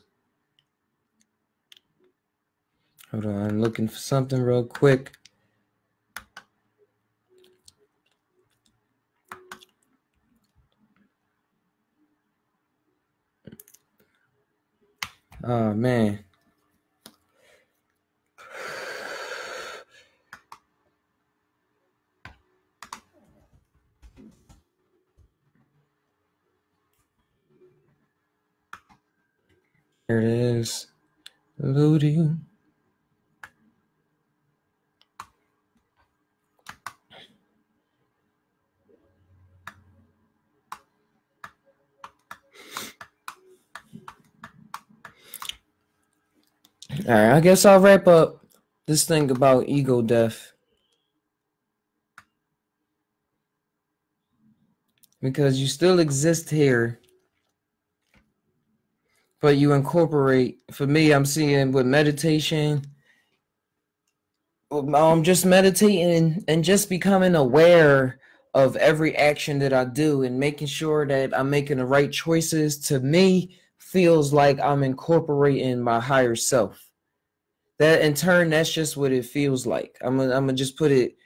[SPEAKER 1] Hold on, I'm looking for something real quick. Oh man. Here it is. Loading. Alright, I guess I'll wrap up this thing about ego death. Because you still exist here but you incorporate. For me, I'm seeing with meditation, I'm um, just meditating and just becoming aware of every action that I do and making sure that I'm making the right choices to me feels like I'm incorporating my higher self. That in turn, that's just what it feels like. I'm gonna, I'm gonna just put it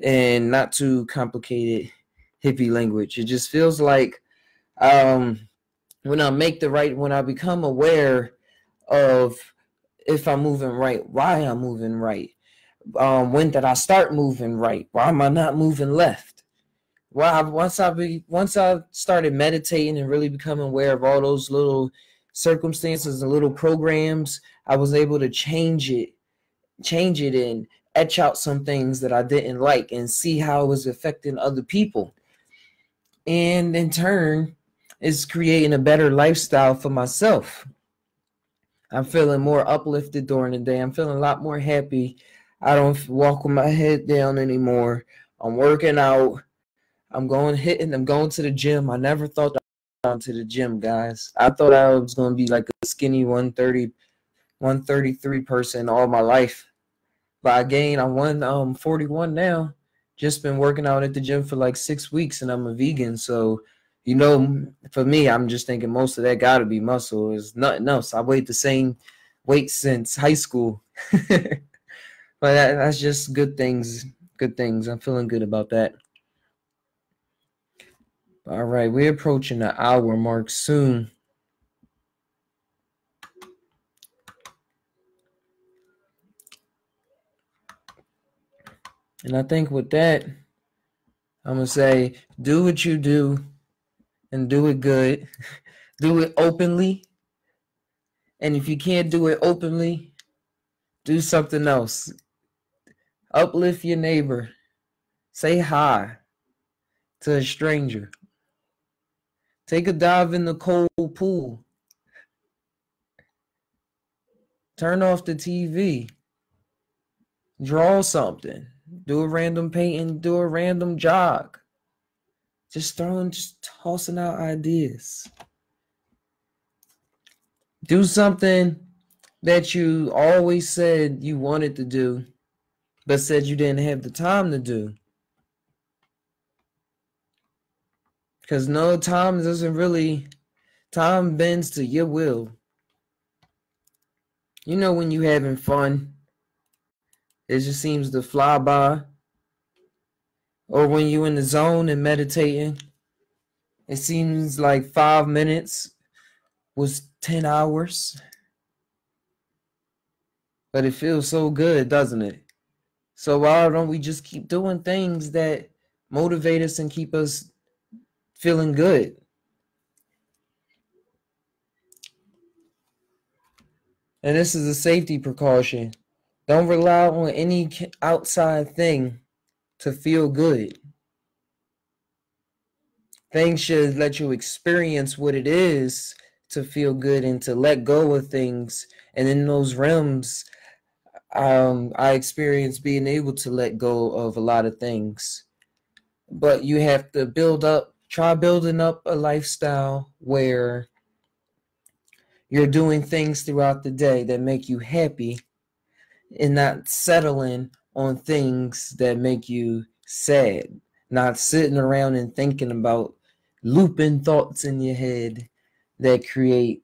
[SPEAKER 1] in not too complicated hippie language. It just feels like um, when I make the right, when I become aware of if I'm moving right, why I'm moving right, um, when did I start moving right, why am I not moving left? Well, once I be once I started meditating and really becoming aware of all those little circumstances and little programs, I was able to change it, change it and etch out some things that I didn't like and see how it was affecting other people. And in turn, it's creating a better lifestyle for myself. I'm feeling more uplifted during the day. I'm feeling a lot more happy. I don't walk with my head down anymore. I'm working out. I'm going hitting. I'm going to the gym. I never thought I was going to the gym, guys. I thought I was going to be like a skinny 130, 133 person all my life. But I gained, I'm one, um, 41 now. Just been working out at the gym for like six weeks and I'm a vegan. So, you know, for me, I'm just thinking most of that got to be muscle. Is nothing else. I weighed the same weight since high school. but that, that's just good things. Good things. I'm feeling good about that. All right, we're approaching the hour mark soon. And I think with that, I'm going to say do what you do and do it good. do it openly. And if you can't do it openly, do something else. Uplift your neighbor. Say hi to a stranger. Take a dive in the cold pool. Turn off the TV. Draw something. Do a random painting. Do a random jog. Just throwing, just tossing out ideas. Do something that you always said you wanted to do, but said you didn't have the time to do. Because no, time doesn't really, time bends to your will. You know, when you having fun, it just seems to fly by. Or when you in the zone and meditating, it seems like five minutes was 10 hours. But it feels so good, doesn't it? So why don't we just keep doing things that motivate us and keep us feeling good. And this is a safety precaution. Don't rely on any outside thing to feel good. Things should let you experience what it is to feel good and to let go of things. And in those realms, um, I experienced being able to let go of a lot of things. But you have to build up try building up a lifestyle where you're doing things throughout the day that make you happy and not settling on things that make you sad not sitting around and thinking about looping thoughts in your head that create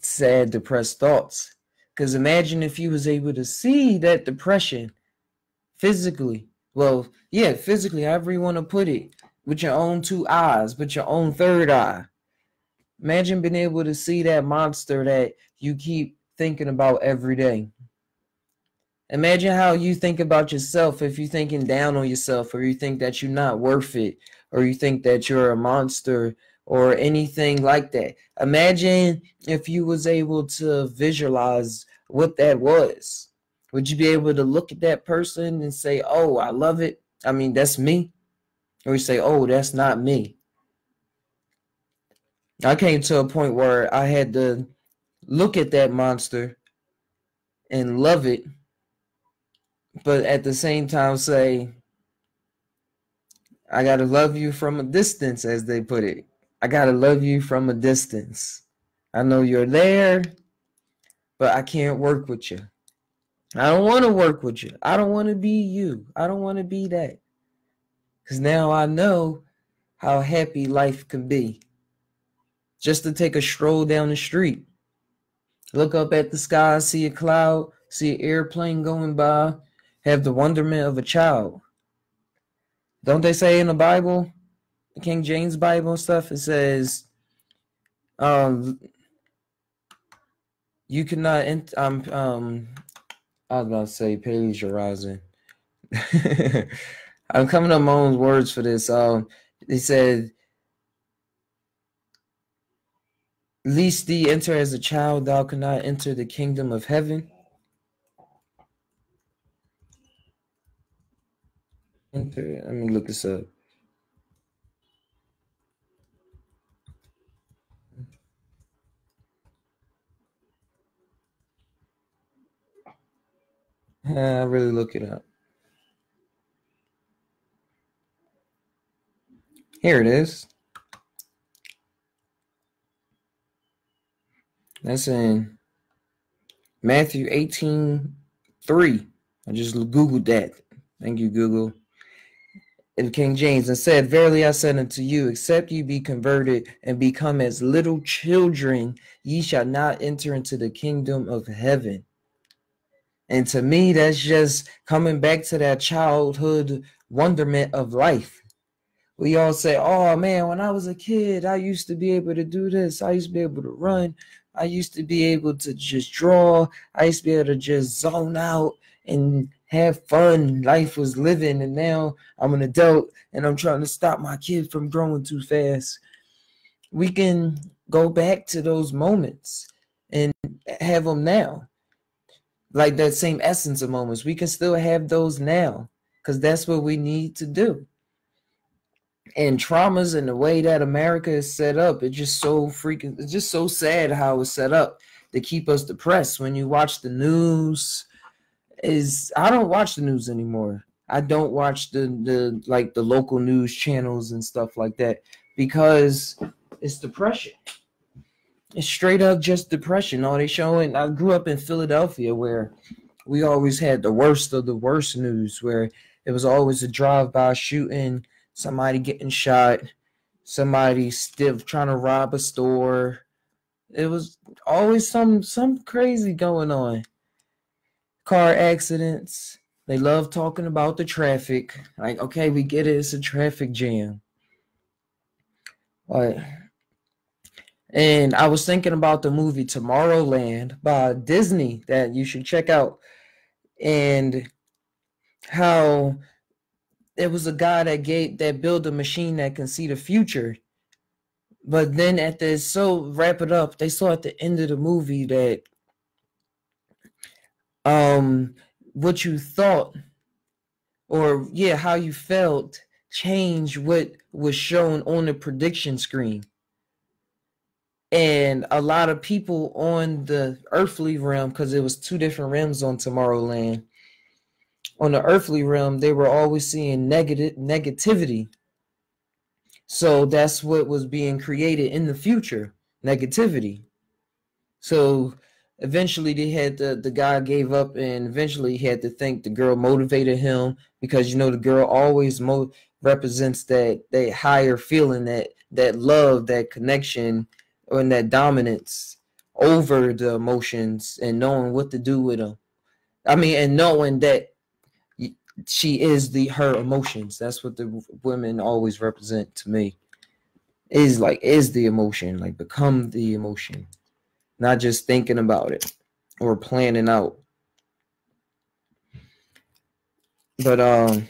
[SPEAKER 1] sad depressed thoughts because imagine if you was able to see that depression physically well yeah physically however you want to put it with your own two eyes, with your own third eye. Imagine being able to see that monster that you keep thinking about every day. Imagine how you think about yourself if you're thinking down on yourself or you think that you're not worth it or you think that you're a monster or anything like that. Imagine if you was able to visualize what that was. Would you be able to look at that person and say, "Oh, I love it." I mean, that's me. Or you say, oh, that's not me. I came to a point where I had to look at that monster and love it, but at the same time say, I gotta love you from a distance, as they put it. I gotta love you from a distance. I know you're there, but I can't work with you. I don't want to work with you. I don't want to be you. I don't want to be that. Because now I know how happy life can be. Just to take a stroll down the street, look up at the sky, see a cloud, see an airplane going by, have the wonderment of a child. Don't they say in the Bible, the King James Bible stuff, it says, um, you cannot, ent- um, um, I was about to say plagiarizing. I'm coming up my own words for this. Um, they said, "Least thee enter as a child, thou cannot enter the kingdom of heaven." Enter. Let me look this up. Eh, I really look it up. Here it is. That's in Matthew 18 3. I just Googled that. Thank you, Google. In King James, and said, Verily I said unto you, except you be converted and become as little children, ye shall not enter into the kingdom of heaven. And to me, that's just coming back to that childhood wonderment of life. We all say, oh man, when I was a kid, I used to be able to do this. I used to be able to run. I used to be able to just draw. I used to be able to just zone out and have fun. Life was living. And now I'm an adult and I'm trying to stop my kid from growing too fast. We can go back to those moments and have them now like that same essence of moments. We can still have those now because that's what we need to do. And traumas and the way that America is set up, it's just so freaking, it's just so sad how it's set up to keep us depressed. When you watch the news, is I don't watch the news anymore. I don't watch the the like the local news channels and stuff like that because it's depression. It's straight up just depression. All they showing. I grew up in Philadelphia where we always had the worst of the worst news, where it was always a drive-by shooting, somebody getting shot, somebody still trying to rob a store. It was always some some crazy going on. Car accidents. They love talking about the traffic. Like, okay, we get it. It's a traffic jam. But and I was thinking about the movie Tomorrowland by Disney that you should check out. And how it was a guy that gave that built a machine that can see the future. But then at the so wrap it up, they saw at the end of the movie that um what you thought or yeah, how you felt changed what was shown on the prediction screen. And a lot of people on the earthly realm because it was two different realms on tomorrowland on the earthly realm they were always seeing negative negativity. So that's what was being created in the future negativity. So eventually they had the the guy gave up and eventually he had to think the girl motivated him because you know the girl always mo- represents that that higher feeling that that love that connection and that dominance over the emotions and knowing what to do with them. I mean, and knowing that she is the her emotions. That's what the women always represent to me. Is like is the emotion, like become the emotion, not just thinking about it or planning out. But um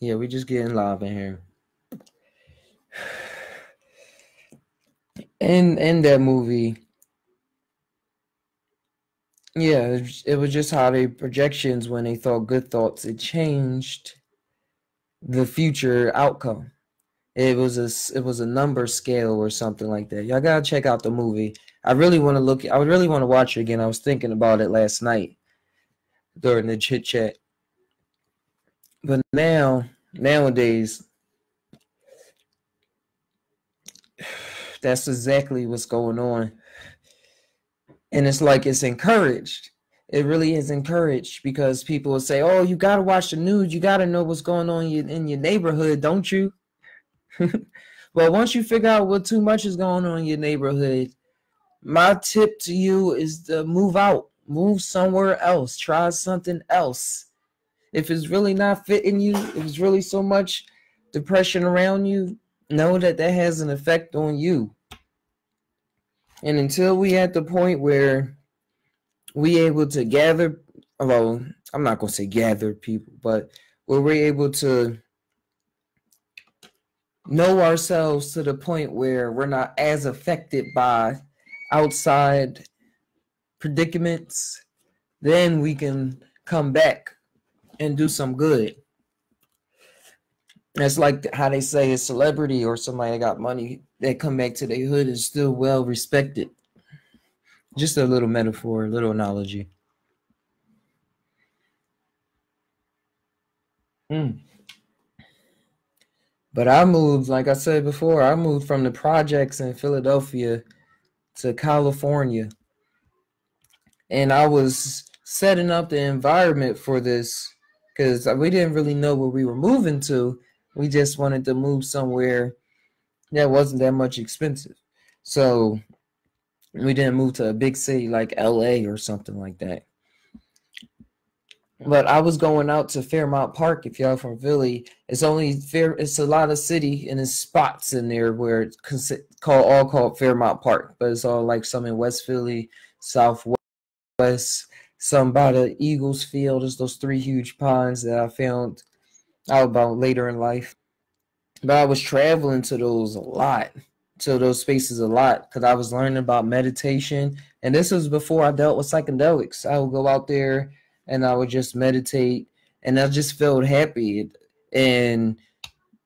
[SPEAKER 1] yeah, we just getting live in here. in in that movie yeah it was just how the projections when they thought good thoughts it changed the future outcome it was a it was a number scale or something like that y'all gotta check out the movie I really want to look. I would really want to watch it again. I was thinking about it last night during the chit chat. But now, nowadays, that's exactly what's going on. And it's like it's encouraged. It really is encouraged because people will say, "Oh, you got to watch the news. You got to know what's going on in your neighborhood, don't you?" well, once you figure out what too much is going on in your neighborhood, my tip to you is to move out, move somewhere else, try something else. If it's really not fitting you, if it's really so much depression around you, know that that has an effect on you. And until we at the point where we able to gather, well, I'm not gonna say gather people, but where we're able to know ourselves to the point where we're not as affected by outside predicaments, then we can come back and do some good. That's like how they say a celebrity or somebody that got money that come back to their hood is still well respected. Just a little metaphor, a little analogy. Mm. But I moved, like I said before, I moved from the projects in Philadelphia to California. And I was setting up the environment for this because we didn't really know where we were moving to. We just wanted to move somewhere that wasn't that much expensive. So we didn't move to a big city like LA or something like that. But I was going out to Fairmount Park. If y'all from Philly, it's only fair. It's a lot of city and there's spots in there where it's called all called Fairmount Park, but it's all like some in West Philly, Southwest, some by the Eagles Field. There's those three huge ponds that I found out about later in life. But I was traveling to those a lot, to those spaces a lot, because I was learning about meditation. And this was before I dealt with psychedelics. I would go out there and I would just meditate, and I just felt happy, and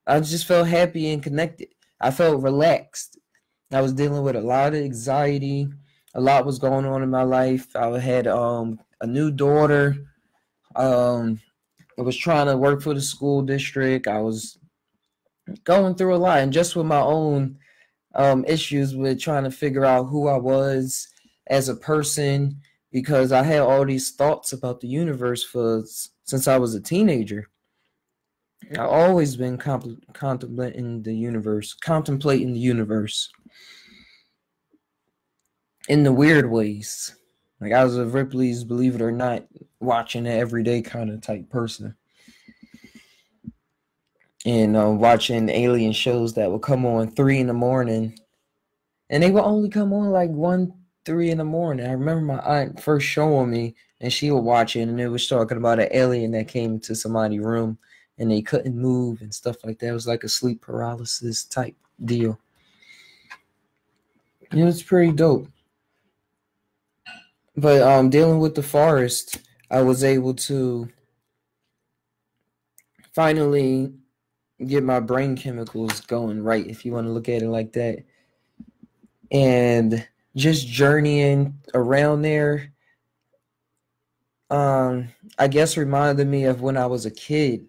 [SPEAKER 1] I just felt happy and connected. I felt relaxed. I was dealing with a lot of anxiety. A lot was going on in my life. I had um, a new daughter. Um, I was trying to work for the school district. I was going through a lot, and just with my own um, issues with trying to figure out who I was as a person, because I had all these thoughts about the universe for since I was a teenager. I've always been contemplating the universe, contemplating the universe in the weird ways. Like I was a Ripley's Believe It or Not watching it every day kind of type person. And uh, watching alien shows that would come on three in the morning. And they would only come on like one, three in the morning. I remember my aunt first showing me, and she would watch it, and it was talking about an alien that came to somebody's room and they couldn't move and stuff like that. It was like a sleep paralysis type deal. It was pretty dope. But um, dealing with the forest, I was able to finally get my brain chemicals going right, if you want to look at it like that. And just journeying around there, um, I guess reminded me of when I was a kid.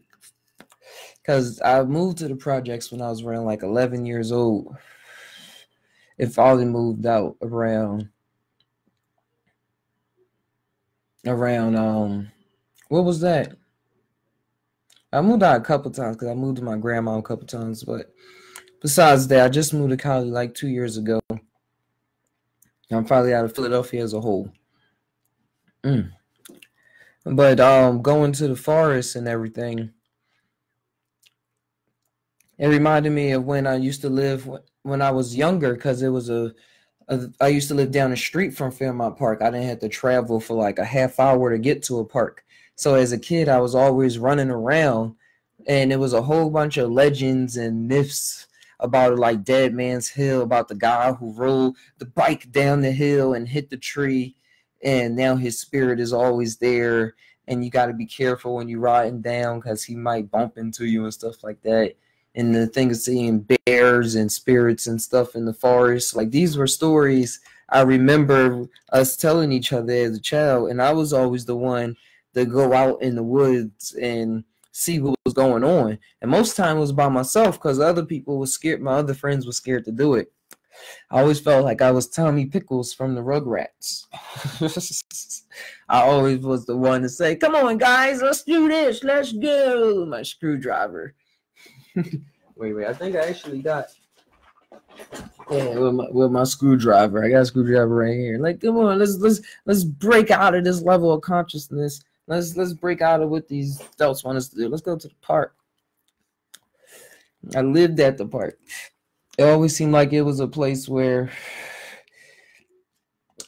[SPEAKER 1] Because I moved to the projects when I was around like 11 years old. If I only moved out around around um what was that? I moved out a couple times because I moved to my grandma a couple times, but besides that, I just moved to Cali like two years ago. I'm probably out of Philadelphia as a whole. Mm. But um going to the forest and everything, it reminded me of when I used to live when I was younger because it was a I used to live down the street from Fairmount Park. I didn't have to travel for like a half hour to get to a park. So as a kid, I was always running around, and it was a whole bunch of legends and myths about it, like Dead Man's Hill, about the guy who rolled the bike down the hill and hit the tree, and now his spirit is always there. And you got to be careful when you're riding down because he might bump into you and stuff like that and the thing of seeing bears and spirits and stuff in the forest. Like these were stories I remember us telling each other as a child, and I was always the one to go out in the woods and see what was going on. And most time it was by myself because other people were scared. My other friends were scared to do it. I always felt like I was Tommy Pickles from the Rugrats. I always was the one to say, "Come on, guys, let's do this. Let's go." My screwdriver. wait, wait. I think I actually got yeah with my, with my screwdriver. I got a screwdriver right here. Like, come on, let's let's let's break out of this level of consciousness. Let's let's break out of what these adults want us to do. Let's go to the park. I lived at the park it always seemed like it was a place where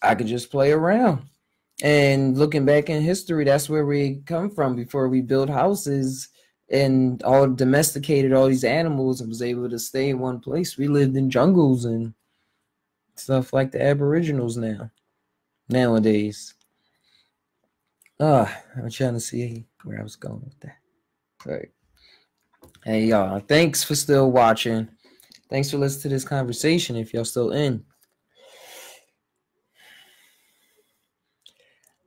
[SPEAKER 1] I could just play around. And looking back in history, that's where we come from before we built houses and all domesticated all these animals and was able to stay in one place. We lived in jungles and stuff like the Aboriginals now, nowadays. Ah, I'm trying to see where I was going with that. Sorry. Hey y'all, thanks for still watching. Thanks for listening to this conversation if y'all still in.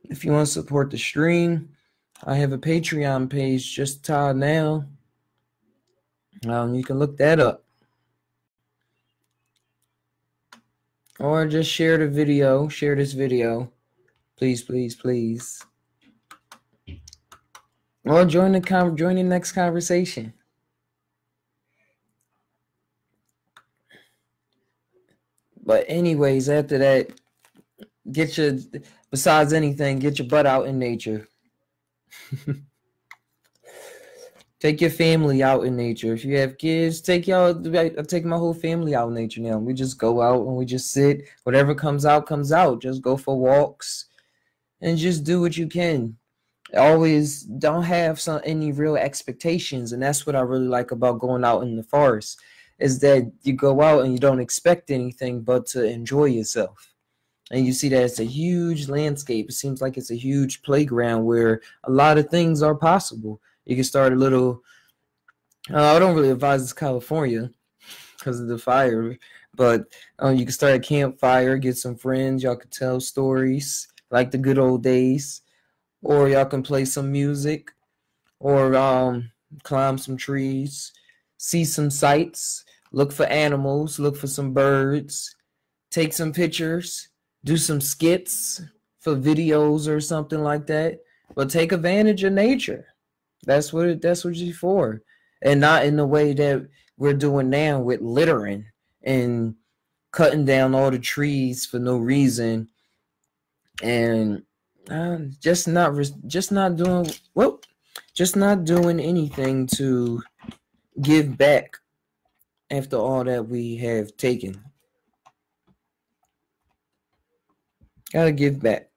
[SPEAKER 1] If you want to support the stream, I have a Patreon page just Tai now. Um, you can look that up. Or just share the video, share this video. Please, please, please. Or join the con- join the next conversation. But anyways, after that, get your besides anything, get your butt out in nature. take your family out in nature. If you have kids, take y'all. I take my whole family out in nature now. We just go out and we just sit. Whatever comes out, comes out. Just go for walks, and just do what you can. Always don't have some any real expectations, and that's what I really like about going out in the forest is that you go out and you don't expect anything but to enjoy yourself. And you see that it's a huge landscape. It seems like it's a huge playground where a lot of things are possible. You can start a little. Uh, I don't really advise this California because of the fire, but um, you can start a campfire, get some friends. Y'all can tell stories like the good old days, or y'all can play some music, or um, climb some trees, see some sights, look for animals, look for some birds, take some pictures, do some skits for videos or something like that. But take advantage of nature. That's what it, that's what it's for, and not in the way that we're doing now with littering and cutting down all the trees for no reason, and uh, just not just not doing well, just not doing anything to give back after all that we have taken. Gotta give back.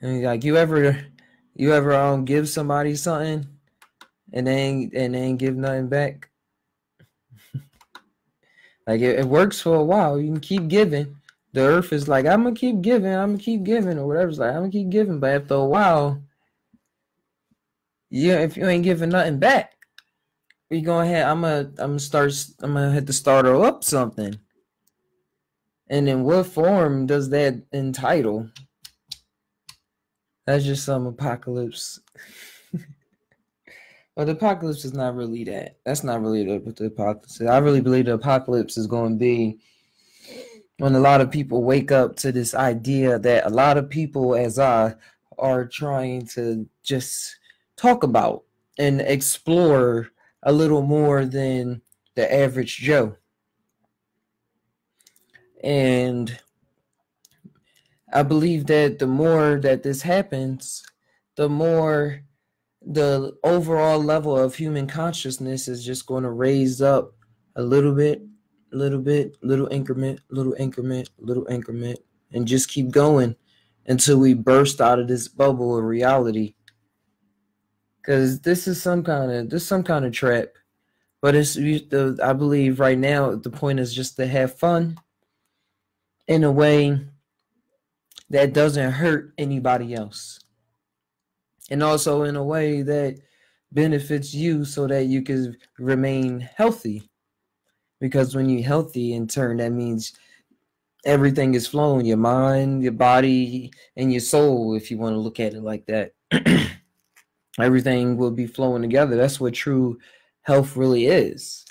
[SPEAKER 1] And like you ever you ever um give somebody something and then and then give nothing back? Like it, it works for a while. You can keep giving the earth is like, I'm gonna keep giving, I'm gonna keep giving, or whatever. It's like, I'm gonna keep giving, but after a while, yeah, if you ain't giving nothing back, we going ahead. I'm gonna, I'm gonna start, I'm gonna have to start her up something. And in what form does that entitle? That's just some apocalypse. but the apocalypse is not really that. That's not really the, the apocalypse. I really believe the apocalypse is going to be when a lot of people wake up to this idea that a lot of people, as I, are trying to just talk about and explore a little more than the average Joe. And I believe that the more that this happens, the more the overall level of human consciousness is just going to raise up a little bit little bit, little increment, little increment, little increment, and just keep going until we burst out of this bubble of reality. Because this is some kind of this some kind of trap, but it's the I believe right now the point is just to have fun in a way that doesn't hurt anybody else, and also in a way that benefits you so that you can remain healthy. Because when you're healthy, in turn, that means everything is flowing your mind, your body, and your soul, if you want to look at it like that. everything will be flowing together. That's what true health really is.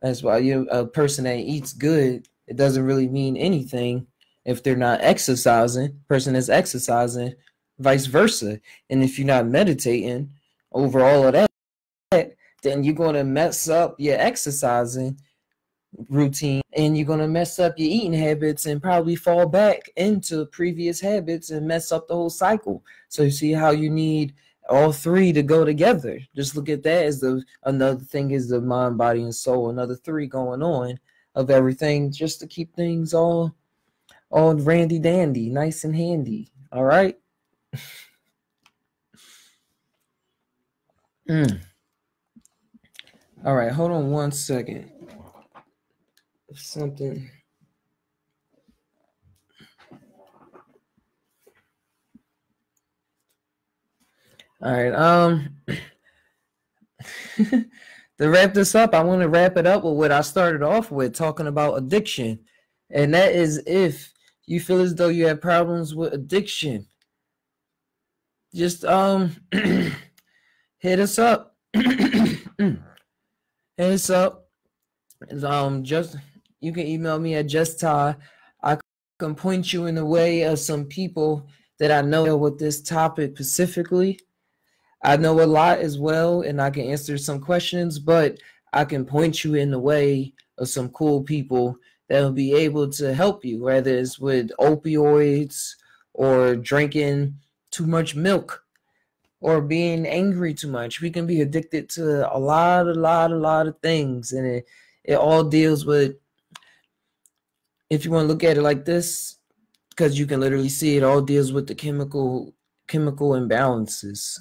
[SPEAKER 1] That's why you a person that eats good, it doesn't really mean anything if they're not exercising. Person that's exercising, vice versa. And if you're not meditating over all of that, then you're gonna mess up your exercising routine and you're going to mess up your eating habits and probably fall back into previous habits and mess up the whole cycle. So you see how you need all three to go together. Just look at that as the another thing is the mind body and soul another three going on of everything just to keep things all all randy dandy nice and handy. All right mm. all right hold on one second something. All right. Um to wrap this up, I want to wrap it up with what I started off with talking about addiction. And that is if you feel as though you have problems with addiction, just um hit us up. hit us up. Um just you can email me at just I can point you in the way of some people that I know with this topic specifically. I know a lot as well, and I can answer some questions, but I can point you in the way of some cool people that will be able to help you, whether it's with opioids or drinking too much milk or being angry too much. We can be addicted to a lot, a lot, a lot of things, and it, it all deals with if you want to look at it like this, because you can literally see it all deals with the chemical chemical imbalances.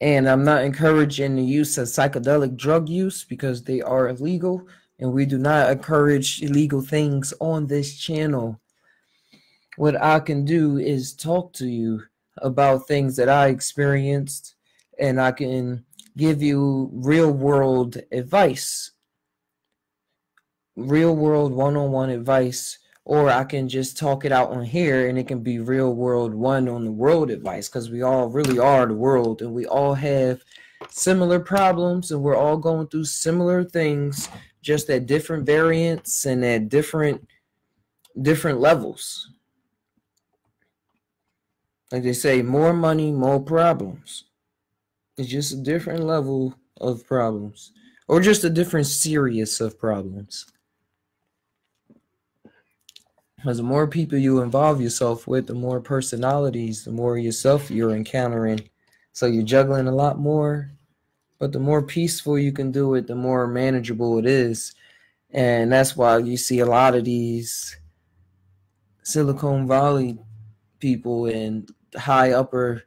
[SPEAKER 1] And I'm not encouraging the use of psychedelic drug use because they are illegal, and we do not encourage illegal things on this channel. What I can do is talk to you about things that I experienced, and I can give you real world advice. Real world one on one advice, or I can just talk it out on here and it can be real world one on the world advice because we all really are the world and we all have similar problems and we're all going through similar things just at different variants and at different different levels like they say more money more problems it's just a different level of problems or just a different series of problems as the more people you involve yourself with, the more personalities, the more yourself you're encountering. So you're juggling a lot more, but the more peaceful you can do it, the more manageable it is. And that's why you see a lot of these Silicon Valley people and high upper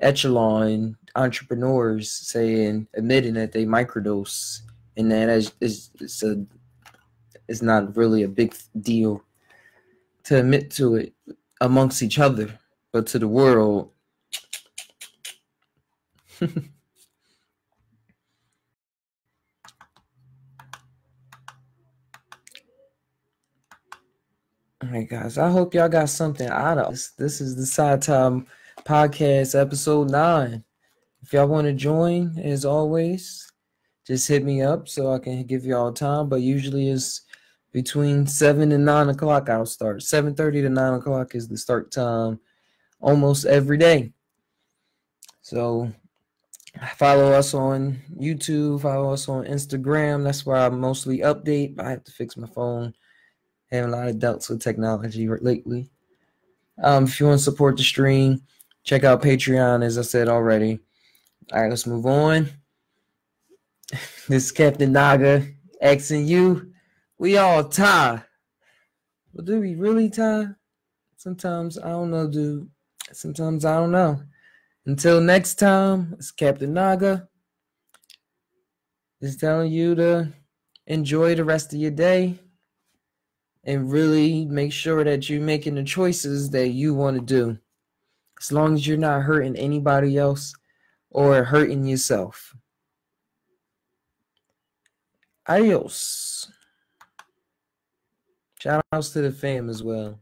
[SPEAKER 1] echelon entrepreneurs saying, admitting that they microdose, and that is, is, is a, it's not really a big deal to admit to it amongst each other, but to the world. All right, guys. I hope y'all got something out of this. This is the Psy Tai Podcast, episode nine. If y'all want to join, as always, just hit me up so I can give y'all time. But usually it's between seven and nine o'clock. I'll start. Seven thirty to nine o'clock is the start time, almost every day. So follow us on YouTube. Follow us on Instagram. That's where I mostly update. I have to fix my phone. Having a lot of doubts with technology lately. Um, if you want to support the stream, check out Patreon, as I said already. All right, let's move on. this is Captain Naga asking you we all tie. But do we really tie? Sometimes I don't know, dude. Sometimes I don't know. Until next time, it's Captain Naga. Just telling you to enjoy the rest of your day and really make sure that you're making the choices that you want to do. As long as you're not hurting anybody else or hurting yourself. Adios. Shout outs to the fam as well.